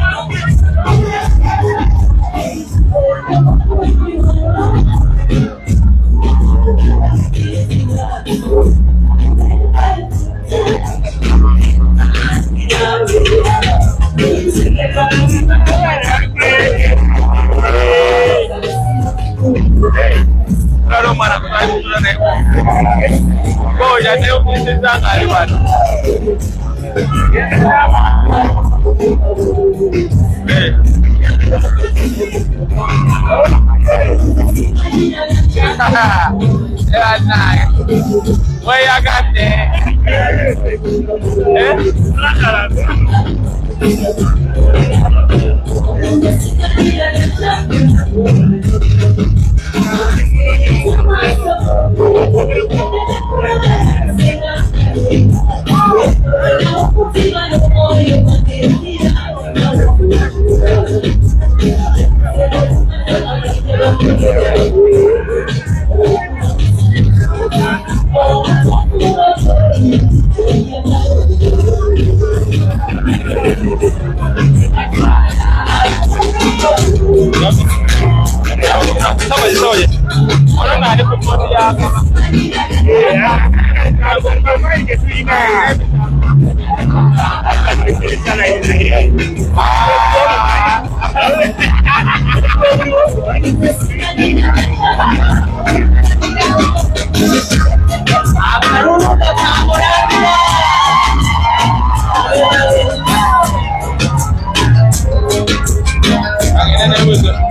altura, né? Bom, já deu um desatalho, mano. É nice. Oi, HT. É? Caralho. Gracias. Sawa sawa. Wannan da kuma ya. Eh. Ka ga ba mai da su ima. Sana yin ne. Thank you.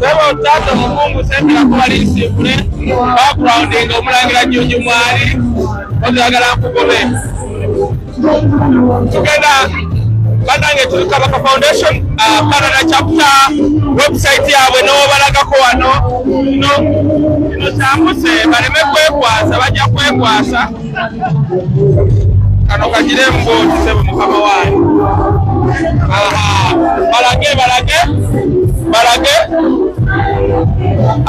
sebo taata mukungu sentera kubalisimbule backgroundinga omulangira jjunju mwali. Ozagala nkugobe tugenda banange tuli kabaka foundation uh, canada chapter website yaabwe nobalagako wano. No kino kyambuse baleme kwekwasa bajja kwekwasa kano kagire mbooti sebo mukama wange balage balage balage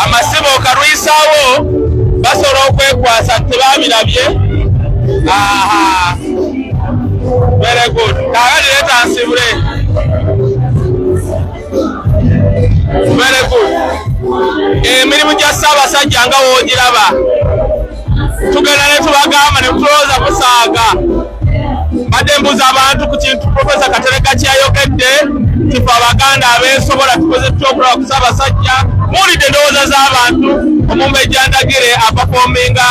amasimu okalwisaawo basobola okwekwasa tebabirabye very good. Kakati leeta nsibule. Very good. Emirimu gya ssaabasajja nga woogiraba tugenda ne tubagamba ne tulowooza busaaga badde mbuuza abantu ku kintu profesa katereka kyeyayogedde tife abaganda abeesobola tukoze tutya okulaba ku ssaabasajja muwulidde endowooza z'abantu omumbejja ndagire apafominga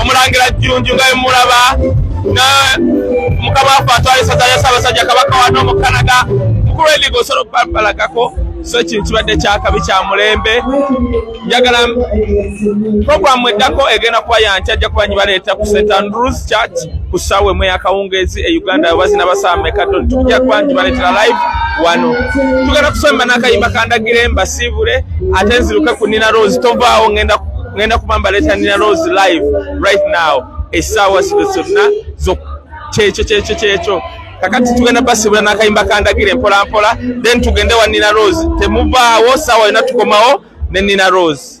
omulangira jjunju nga bemulaba mukama waffe atwala esaza lya ssaabasajja kabaka wano mu canada mukulu w'endiga osobola okubalagako so ekintu kibadde kyakabi kya mulembe njagala programu eddako egenda kuba yanti ajja kuba nyibaleeta ku st andrews church ku ssaawa emu eyakawungeezi e uganda bazina basaamekadoni tukujja kuba nyibaleetera live wano tugenda kusomba n'akayimba kandagire mbasiibule ate nziruke ku nina rose tovaawo ngenda kuba mbaleeta nina rose live right now essaawa zino zonna kyekyo kyekyo kyekyo kakati tugenda basibula n'akayimba mpola mpola then tugende wa nina rose. Temuvaawo saawa yona tukomawo ne nina rose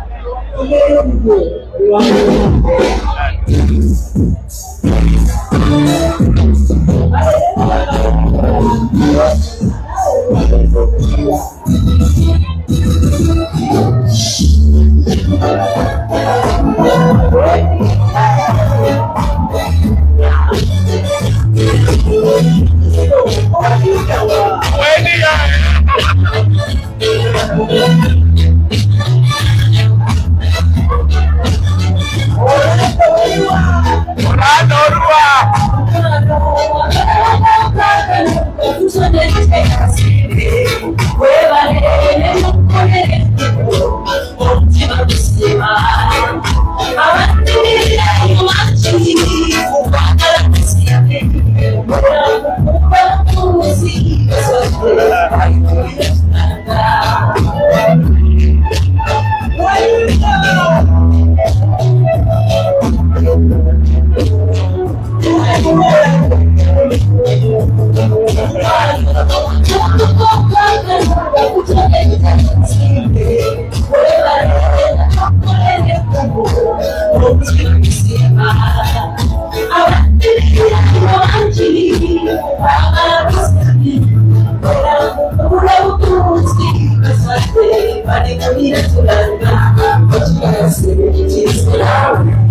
Quên đi rồi. I'm But it gonna learn, you can.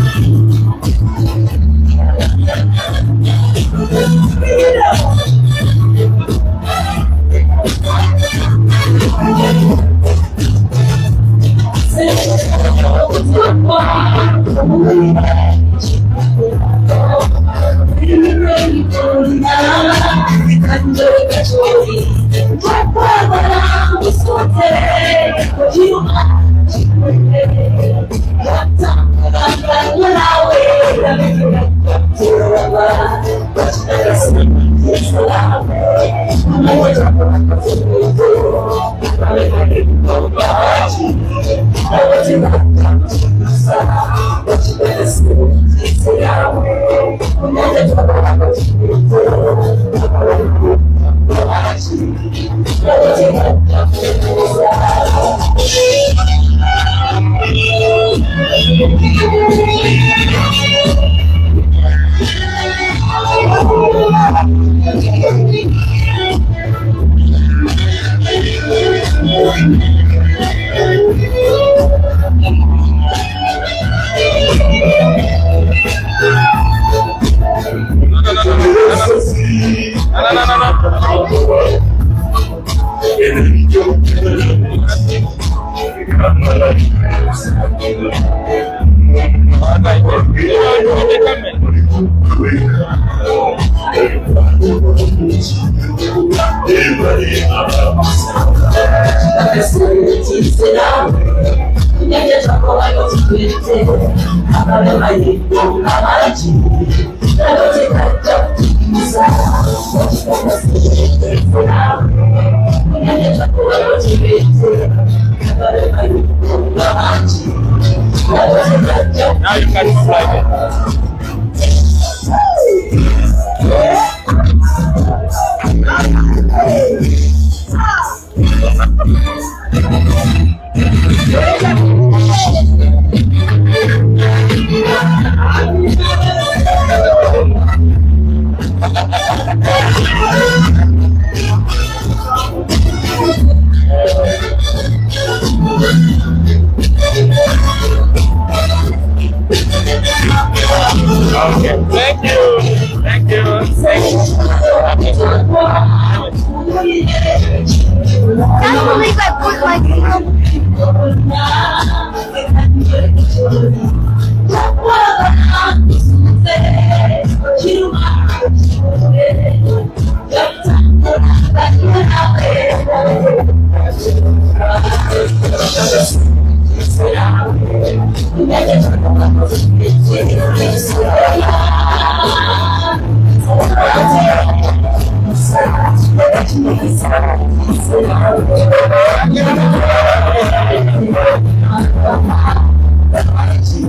I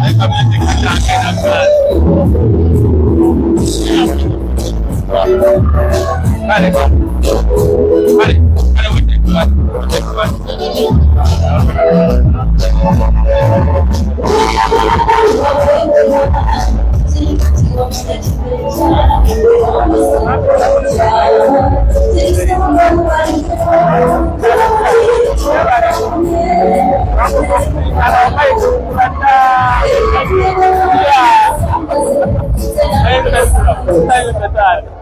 think I'm going to take a shot I'm. Vale. Vale. Vale.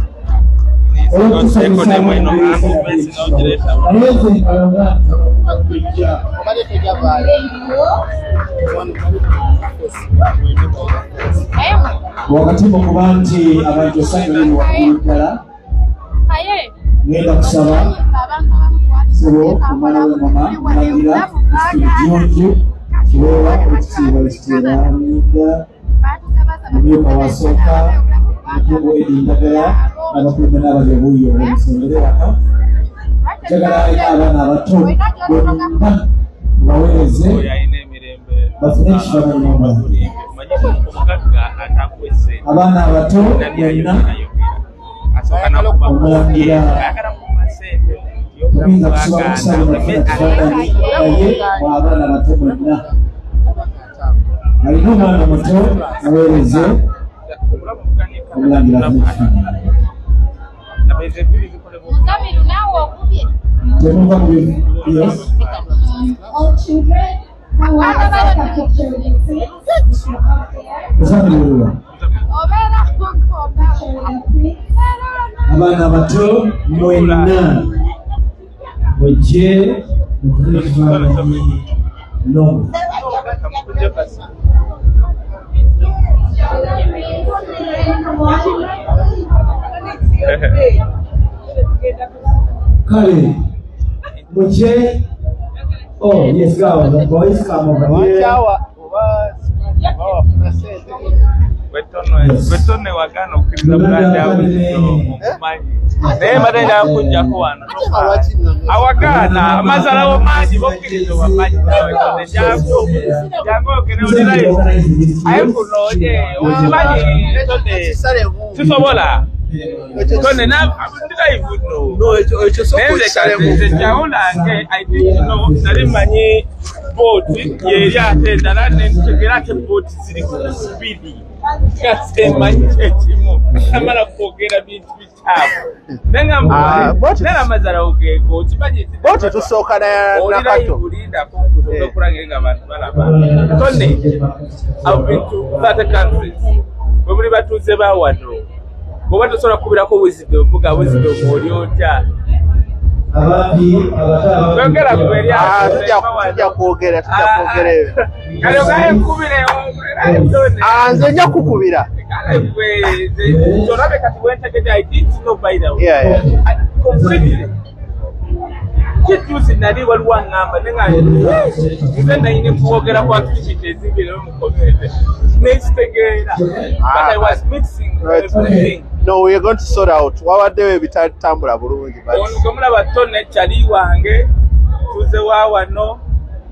manyi ekodemu eno ambuvesi nogireta wakati mu kuba nti abantu lino waggulu ddala ngenda kusaba sebo omwana we mama mulangira jjonju kiweewa ekitiibwa ekiteeranidda mumyuka wasooka mukungu edi ndagala n'abakulumbe n'abaja buuyi olwomusembere wano njagala abaana abato bonna baweereze bafune omugagga atakwese abaana abato bonna omulangira oyinza kusoba kusaba nafuna kifaananyi naye mwabaana bato bonna alina omwana muto muweereze bibyo All children who want to take a picture with you, please. abaana bato mwenna mujje mufune ekifaananyi nomu kale mujje oh yes gawa the boys come over here wetone wagana okukiriza bulanda omumanyi naye mbatenda yakujjako wano awagaana amasalawo mangi bokkiriza wamanyi nawe tone jangu jangu ogere olirayo aye kuno oye omanyi tone sisobola tone ndiraivu no naye nzekyawolange aitino nali manyi booti yeri ate endala nentegera ate booti ziri ku spidi kasemanyi kyekimu amala kwogera bintu gego okimanyi booti tusooka nakato olirayibulindako okulagire nga abantu balaba. Tone abo bintu thirty countries. Bwe muli batuuze bawano bwoba tosobola kukubirako wisdom nga wisdom oli otya yogera tujja kwogera tujja kwogera. ebyo kale gaye nkubire nze nja kukubira. Olabe kati wentegede i didn't know by the way Yeah, yeah. Completely kituusi nali waliwo aŋŋamba nenga nze nayine kwogera ku activity ezibire mu community nekitegeera everything. no we are going to sort out. Wabaddewo ebitatambula bulungi ono gwe mulaba tone kyali wange tuze wa wano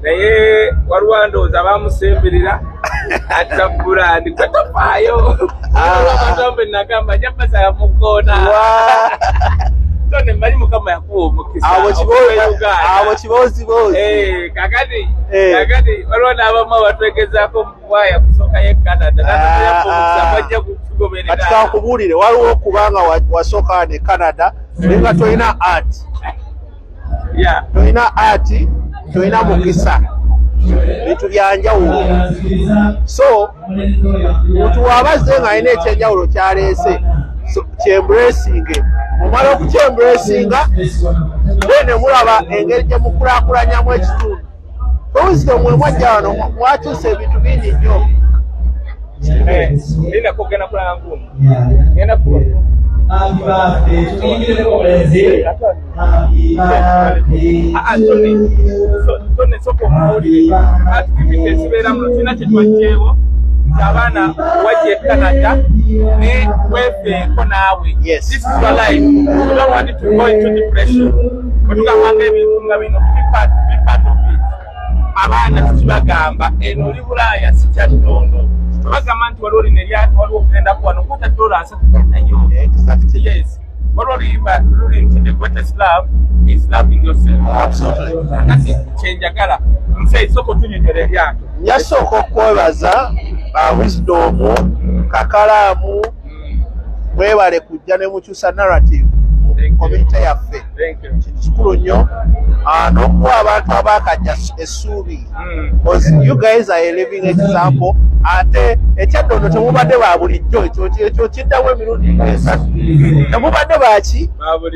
naye waliwo ndowooza bamusemberera atabbula ndi kwetofaayo amatombe nagamba jabasala mukoona tone mali mukama yakuwa omukisa. Abo abo kibozibozi Eh, kakati Eh. kakati waliwo n'abamu abatwegezaako muwaya kusooka ye canada. Ah, bajja kati kankubuulire waliwo okubanga wa- wasooka ne canada naye nga tolina art. Yeah. tolina art tolina mukisa. Bintu byanjawulo so muntu waabazze ng'alina ekyenjawulo kyaleese so- kyembulesinge omala okukyembulesinga we ne mulaba engeri gye mukulaakulanyamu ekitundu. Owuzire mwe mwajja wano mwakyusa ebintu bingi nnyo. Eh, nina kugenda kulanga ngumi ngenda kuba tone soka omuwulire activity ezibeeramu tulina kyetwajjeewo nti abaana wajja e canada ne wefeeko naawe this is your life. We don't want it to go into depression. Bwetugambanga ebintu nga bino be part be part of it. Abaana tukibagamba eno oli bulaaya si kyattondo bagamba nti waliwo lino eryato waliwo okugenda ku wano kwata dollars. Okugendayo yes waliwo luyimba luli nti the greatest love is loving yourself kati kyenjagala nse soko tunyonyera eryato njasooka okwebaza uh, wisdom kakalaamu mwebale kujja ne mukyusa narrative mu community yaffe. Thank you. kintu kikulu nnyo ah, n'okuwa abantu abaakajja essuubi. Because you guys are a living example. Ate ekyaddondo temubadde ba bulijjo ekyo kiddamu emirundi esatu temubadde baki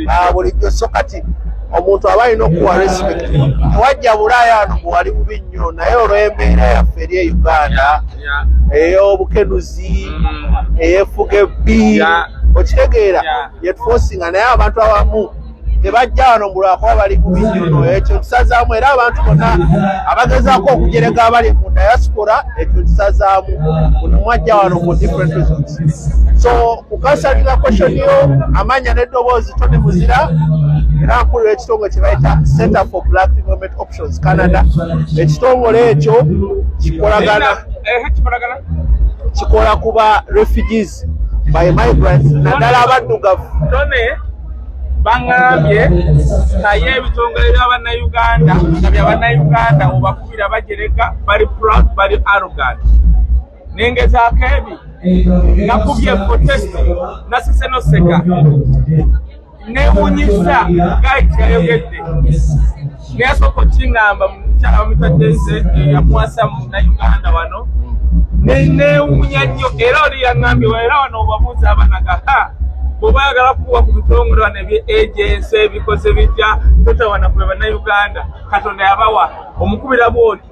ba bulijjo. So kati omuntu aba alina okuwa respect. Tewajja bulaaya wano bwewali bubi nnyo. Naye olw'embeera yaffe eri e uganda ey'obukenuzi eyefuga ebbi okitegeera yetufosinga naye abantu abamu tebajja wano mbulwakuba bali bubi nnyo ekyo kisazaamu era abantu bonna abagezaako okujerega abali mu diaspora ekyo kisazaamu buno mwajja wano mu different reasons. So kukansalira question yo amanya n'eddoboozi tone muzira era nkulira ekitongole kye bayita center for black development options canada. Ekitongole ekyo kikolagana? kikola ku ba refugees by migrants naddala abaddugavu baŋŋambye naye ebitongole by'abannayuganda nga byabannayuganda obakubira bajereka bali proud bali arrogant. Nengezaako ebi nakubye protesti nasise noseka newunyisa gaiti yayogedde. Neyasooka okiŋŋamba mukyala wamutaddenze yamuwasa munnayuganda wano nenewunya nnyo era oli yaŋŋambye era wano obabuuza abanaga bw'oba yagala kuwa ku bitongole wano ebyegensi ebikoze bitya totawana kwe bannayuganda katonda yabawa. Omukubira bwoti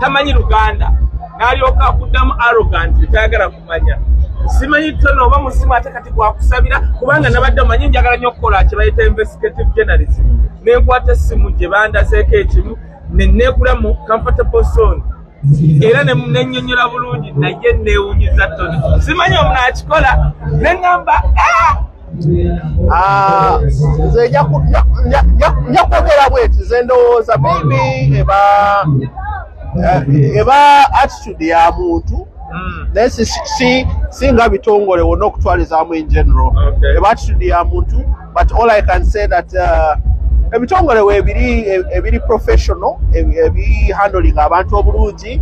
tamanyi luganda. N'alyoka akuddamu arrogant tayagala kumanya. Simanyi tono oba musimu ate kati gwakusabira kubanga nabadde omanyi njagala nnyo okukola kye bayita investigative journalism. Nenkwata essimu gye bandazeeko ekimu nenneekula mu comfortable zone era nenyonyola bulungi naye newunyiza toni simanyi omuntu akikola neŋamba nze nja kwogera bweti ze ndowooza maybe eba eba attitude ya muntu naye si singa bitongole wonna okutwalizaamu in general. Eba attitude ya muntu but all i can say that uh, ebitongole weebiri ebiri professional ebihandling abantu obulungi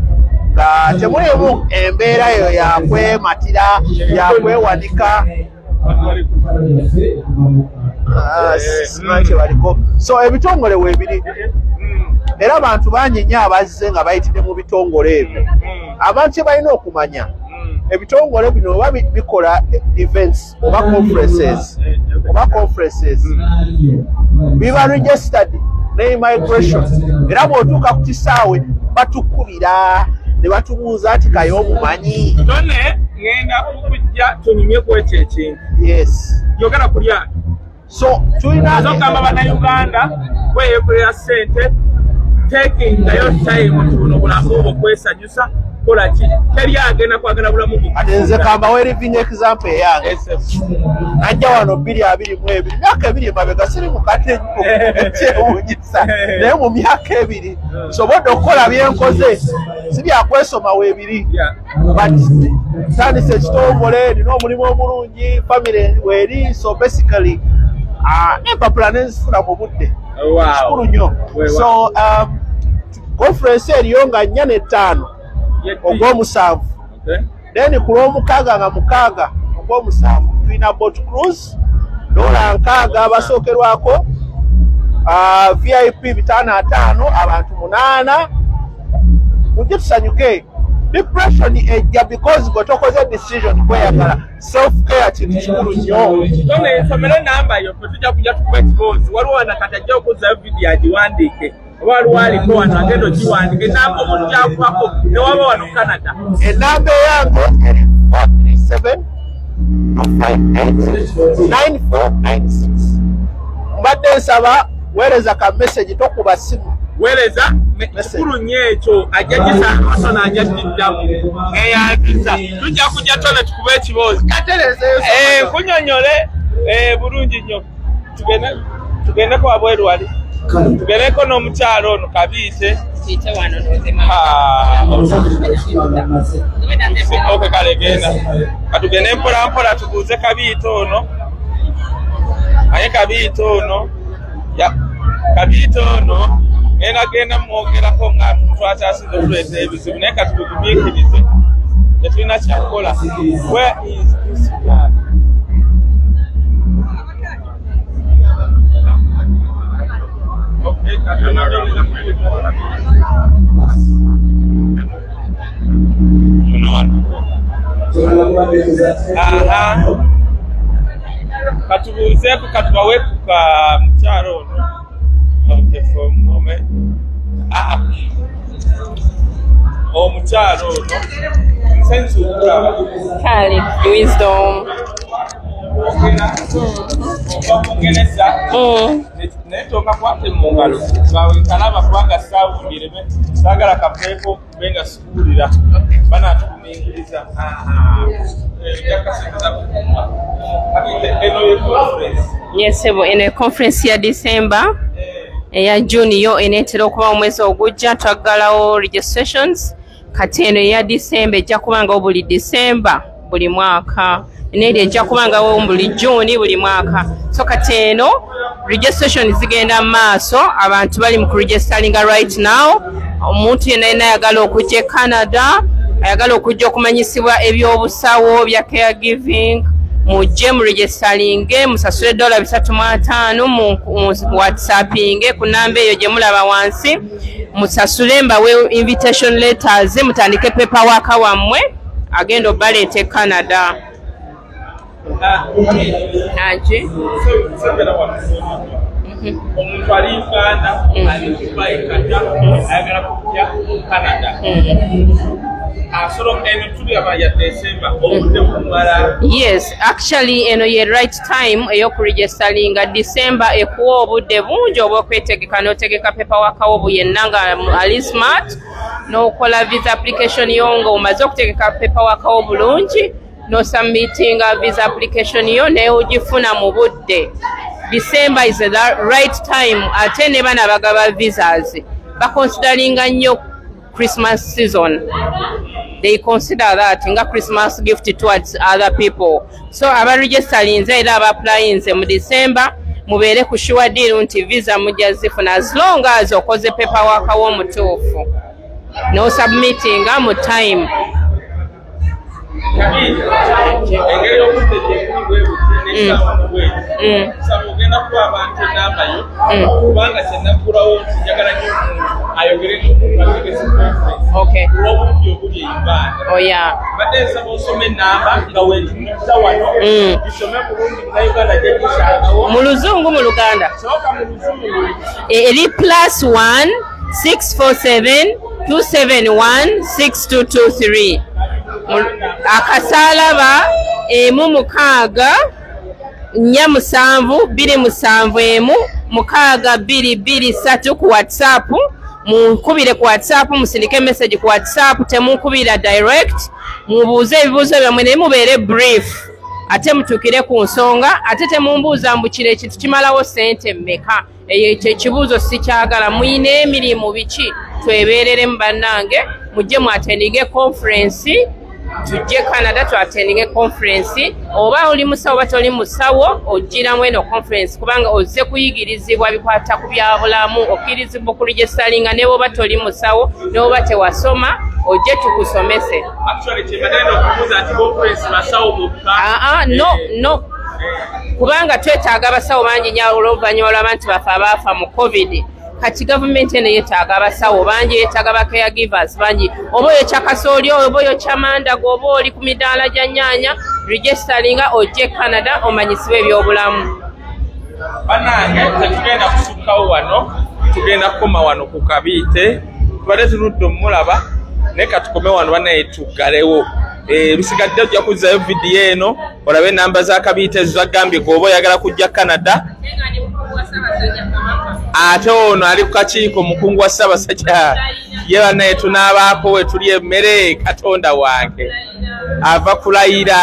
nga temulimu embeera eyo yakwematira yakwewanika kyebaliko so ebitongole weebiri era abantu bangi nnyo abazze nga bayitire mu bitongole ebyo. Abantu kye balina okumanya ebitongole bino oba bikola events oba conferences oba conferences biba registered ne immigration era bw'otuuka ku kisaawe batukubira ne batubuuza nti kaye omumanyi? Tone ŋenda kukujja tunyumye ku ekyo ekintu. Yes. Yogera ku lyato so tulina zokamba bannayuganda kweyekolera ssente takingayo time nti buno bulamu obwo kwesanyusa kola ki teri agenda kwagala bulamu ate nze kambawo living example eyange najja wano bbiri abiri mu ebiri. Myaka ebiri emabega siri mukate ekyewuunyisa naye mu myaka ebiri nsobodde okukola byenkoze si byakwesoma weebiri but tandisa ekitongole nina omulimu omulungi famire weeri so basically empapula nenzifuna mu budde. Kikulu nnyo. So um, conference eriyo nga nnya n'ettaano ogw'omusanvu. Then ku lw'omukaaga nga mukaaga ogw'omusanvu tulina bot cruise dola nkaaga abasookerwako vip bitaano ataano abantu munaana. Mujje tusanyuke depression ejja because gwe tokoze decision kweyagala self care kintu kikulu nnyo. Nsomere namba yo fe tujja kujja tukuba ekiboozi waliwo wanakati ajja okuzayo vidiyo agiwandiike oba waliwo aliko wano agenda ogiwandika enamba omuntu gyakubako newaba wano canada. Enamba eyange eri 437 9496 mbadde nsaba weereza ka message tokuba simu. Weereza kikulu nnyo ekyo ajja gisaamasono ajja ddiddamu eyankiza tujja kujja tone tukube ekiboozi. Nkunyonyole bulungi nnyo. Tugendeko wabweru wali tugendeko n'omukyalo ono kabiite. Oke kale genda. Katugende mpola mpola tubuuze kabiite ono. Aye kabiite ono. Kabiite ono. Ngenda genda mwogerako nga muntu akyasize okuleeta ebizibu. Naye katubigumiikirize tetulina kyakukola where is this guy? Katubuuzeeku katubawe ku ka mukyalo ono. Okay, for a moment. Ah, omukyalo ono. Nsanyusa okulaba Kale, wisdom. Bakugereza naye tokakwate mu ngalo. Ngawe nkalaba kubanga saawulire saagala kaveeko be nga sikuwulira banatukumingiriza jakasekuza kukumba eno ye conference. Yes, ebo eno conference ya December. Eya June yo eneetera okuba mu mwezi ogujja twaggalawo registrations. Kati eno eya December ejja kubangawo buli December buli mwaka. Neeri ejja kubangawo buli June buli mwaka. So kati eno registration zigenda mu maaso abantu bali mu kuregistaringa right now. Omuntu yenna yenna ayagala okujja e Canada ayagala okujja okumanyisibwa ebyobusawo bya caregiving mujje muregistaringe musasule dola bisatu mu ataano mu whatsappinge ku namba eyo gye mulaba wansi. Musasule mbawe invitation letters mutandike paperwork wammwe agenda obbaleeta e canada. Nanki? omuntu ali uganda ali kubaikata ayagala kujja canada yes actually eno ye right time ey'okuregistaringa december ekuwa obudde bungi obw'okwetegeka n'otegeka pepawaka wo buyenna nga ali smart n'okola visa application yo nga omaze okutegeka pepawaka wo bulungi n'osubmitinga visa application yo neogifuna mu budde. December is the right time ate ne bana bagaba visas. Baconsideringa nnyo christmas season. They consider that nga christmas gift towards other people. So abaregistarinze era abaplayinze mu december mubeere ku sure deal nti visa mujja zifuna as long as okoze paperwork w'omutuufu n'osubmitinga mu time engeri y'okudde gyekuli ogenda kuba abantu enambayo kubanga kyenaggulawo nti njagala nyo ayogere n'omuntu obuli eibanda oya badde nsaba osoma enamba nga wetunuza wano gisome bulungi munauganda gyegisangawo mu luzungu mu luganda. Eri plus 1 647 271 6223 akasaalaba emu mukaaga nnya musanvu bbiri musanvu emu mukaaga bbiri bbiri ssatu ku whatsapp munkubire ku whatsapp musindike message ku whatsapp temunkubira direct mubuuze ebibuuzo byammwe naye mubeere brief ate mutuukire ku nsonga ate temumbuuza mbu kino ekintu kimalawo sente mmeka? Eyo ekyo ekibuuzo sikyagala. Muyina emirimu biki? Twebeereremu bannange mujje mwatendinge conference tujje canada twatendinge conference oba oli musawo oba toli musawo ogiramu eno conference kubanga ozze kuyigirizibwa bikwata ku byabulamu okkirizibwa okuregistaringa ne bwoba toli musawo ne bwoba tewasoma ojje tukusomese. Mukka aa no no. Kubanga twetaaga abasawo bangi nnyo olw'oluvannyuma lw'abantu baffe abaafa mu covid kati gavumenti eno yeetaaga abasawo bangi yeetaaga ba caregivers bangi. Oba oyo kyakasooli oba oyo kyamandaga oba oli ku midaala gya nnyaanya registaringa ojje canada omanyisibwa ebyobulamu. Bannange tetugenda kusukkawo wano tugenda kukoma wano ku kabiite tubadde tuludde omulaba naye katukome wano bannaye tuggalewo. Bisigadde ojja kuzzayo vidiyo eno olabe enamba z'akabiite ezo zagambye gweoba oyagala kujja canada ate ono ali ku kakiiko mukungu wa ssaabasajja ye bannaye tunaabaako we tuli emmere katonda wange. Ava kulayira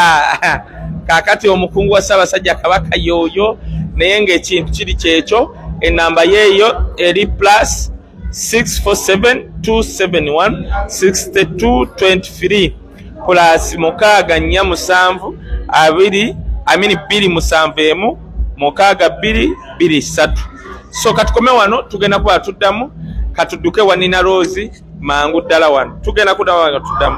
kaakati omukungu wa ssaabasajja kabaka yooyo naye ng'ekintu kiri kyekyo enamba yeeyo eri plus 647-271-6223 plus mukaaga nnya musanvu abiri amini bbiri musanvu emu mukaaga bbiri bbiri ssatu so katukome wano tugenda kuba tuddamu. Katudduke wanina roozi mangu ddala wano. Tugenda kuddamu tuddamu